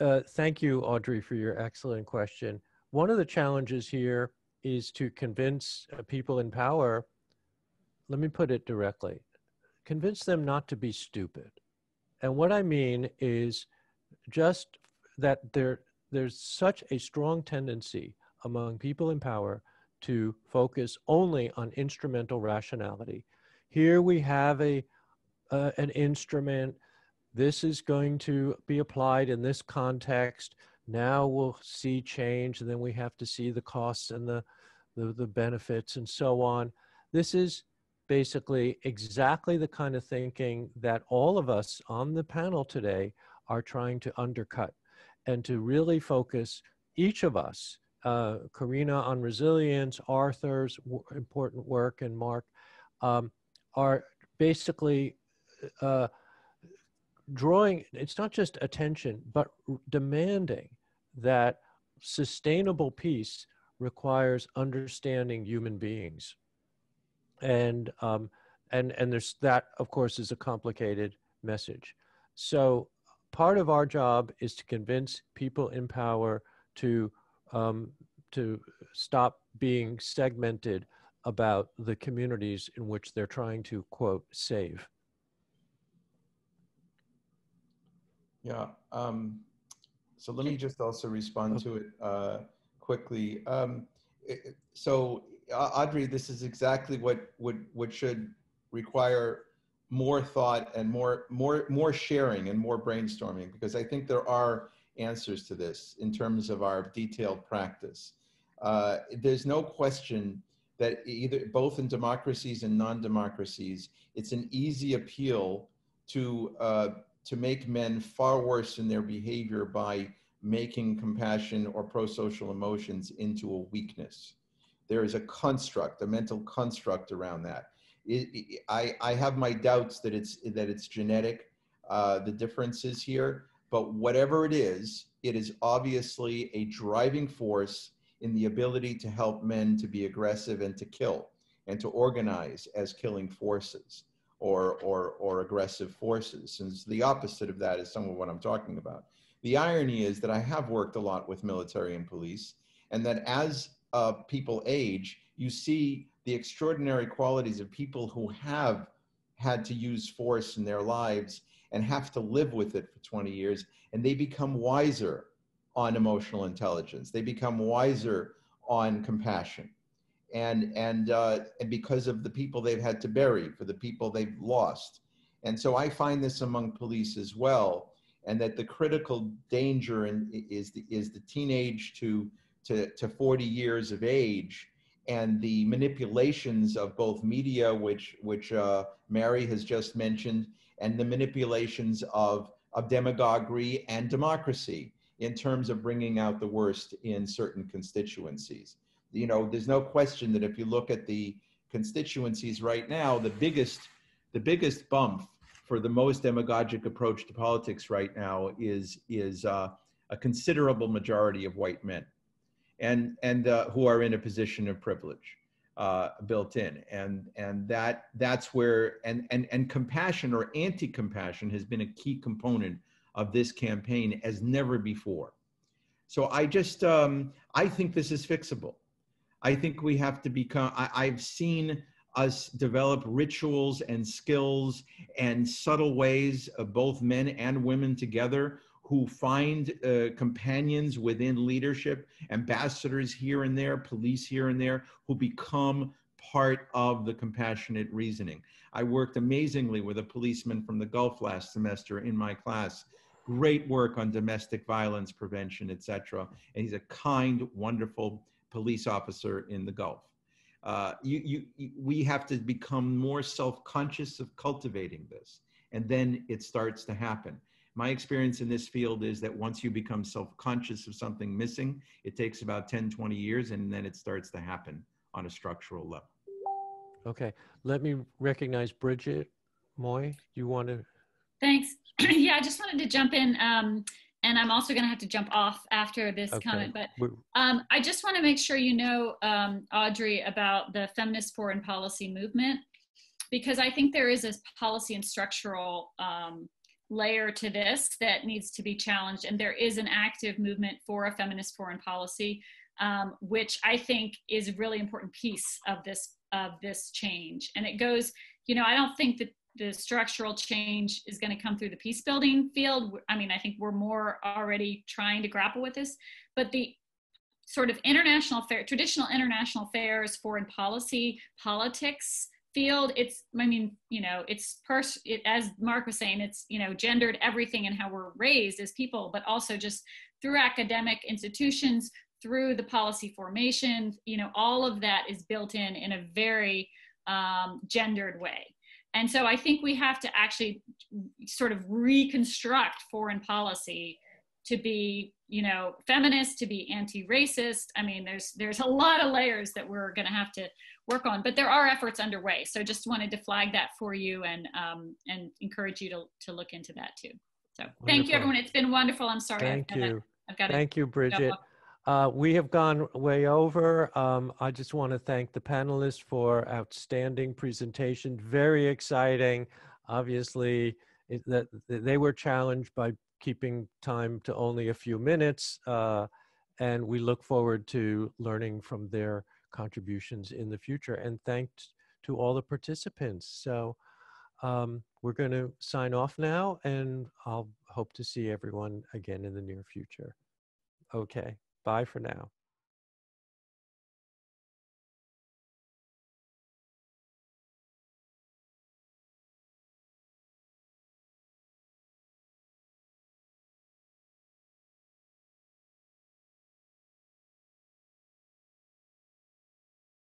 uh, thank you, Audrey, for your excellent question. One of the challenges here is to convince uh, people in power. Let me put it directly: convince them not to be stupid. And what I mean is just that they're there's such a strong tendency among people in power to focus only on instrumental rationality. Here we have a uh, an instrument. This is going to be applied in this context. Now we'll see change, and then we have to see the costs and the, the, the benefits and so on. This is basically exactly the kind of thinking that all of us on the panel today are trying to undercut and to really focus each of us, uh, Karina on resilience, Arthur's important work, and Marc, um, are basically uh, drawing, it's not just attention, but demanding that sustainable peace requires understanding human beings. And, um, and, and there's that, of course, is a complicated message. So part of our job is to convince people in power to um, to stop being segmented about the communities in which they're trying to quote save. Yeah. Um, so let me just also respond to it uh, quickly. Um, it, so Audrey, this is exactly what would what should require more thought and more more more sharing and more brainstorming because I think there are answers to this in terms of our detailed practice. Uh, there's no question that either both in democracies and non-democracies, it's an easy appeal to uh, to make men far worse in their behavior by making compassion or pro-social emotions into a weakness. There is a construct, a mental construct around that. It, I, I have my doubts that it's that it's genetic, uh, the differences here, but whatever it is, it is obviously a driving force in the ability to help men to be aggressive and to kill and to organize as killing forces or, or, or aggressive forces. Since the opposite of that is some of what I'm talking about. The irony is that I have worked a lot with military and police, and that as uh, people age, you see the extraordinary qualities of people who have had to use force in their lives and have to live with it for 20 years, and they become wiser on emotional intelligence. They become wiser on compassion. And, and, uh, and because of the people they've had to bury, for the people they've lost. And so I find this among police as well, and that the critical danger in, is, the, is the teenage to, to, to 40 years of age and the manipulations of both media, which, which uh, Mary has just mentioned, and the manipulations of, of demagoguery and democracy in terms of bringing out the worst in certain constituencies. You know, there's no question that if you look at the constituencies right now, the biggest, the biggest bump for the most demagogic approach to politics right now is, is uh, a considerable majority of white men and, and uh, who are in a position of privilege. Uh, built in and and that that's where and and and compassion or anti-compassion has been a key component of this campaign as never before. So I just, um, I think this is fixable. I think we have to become, I, I've seen us develop rituals and skills and subtle ways of both men and women together who find uh, companions within leadership, ambassadors here and there, police here and there, who become part of the compassionate reasoning. I worked amazingly with a policeman from the Gulf last semester in my class great work on domestic violence prevention, etc. And he's a kind, wonderful police officer in the Gulf. Uh, you, you, we have to become more self-conscious of cultivating this, and then it starts to happen. My experience in this field is that once you become self-conscious of something missing, it takes about 10, 20 years, and then it starts to happen on a structural level. Okay, let me recognize Bridget Moix. You want to? Thanks. yeah, I just wanted to jump in. Um, and I'm also going to have to jump off after this okay. comment, but um, I just want to make sure you know, um, Audrey, about the feminist foreign policy movement, because I think there is a policy and structural um, layer to this that needs to be challenged. And there is an active movement for a feminist foreign policy, um, which I think is a really important piece of this of this change. And it goes, you know, I don't think that the structural change is going to come through the peace building field. I mean, I think we're more already trying to grapple with this, but the sort of international fair, traditional international affairs, foreign policy, politics field, it's, I mean, you know, it's pers- it, as Marc was saying, it's, you know, gendered everything and how we're raised as people, but also just through academic institutions, through the policy formation, you know, all of that is built in in a very um, gendered way. And so I think we have to actually sort of reconstruct foreign policy to be, you know, feminist, to be anti-racist. I mean, there's there's a lot of layers that we're going to have to work on, but there are efforts underway. So just wanted to flag that for you and um, and encourage you to to look into that too. So wonderful. thank you, everyone. It's been wonderful. I'm sorry. Thank I've you. I've got thank you, Bridget. Uh, we have gone way over. Um, I just want to thank the panelists for outstanding presentation. Very exciting. Obviously, it, that they were challenged by keeping time to only a few minutes, uh, and we look forward to learning from their contributions in the future. And thanks to all the participants. So um, we're going to sign off now, and I'll hope to see everyone again in the near future. Okay. Bye for now.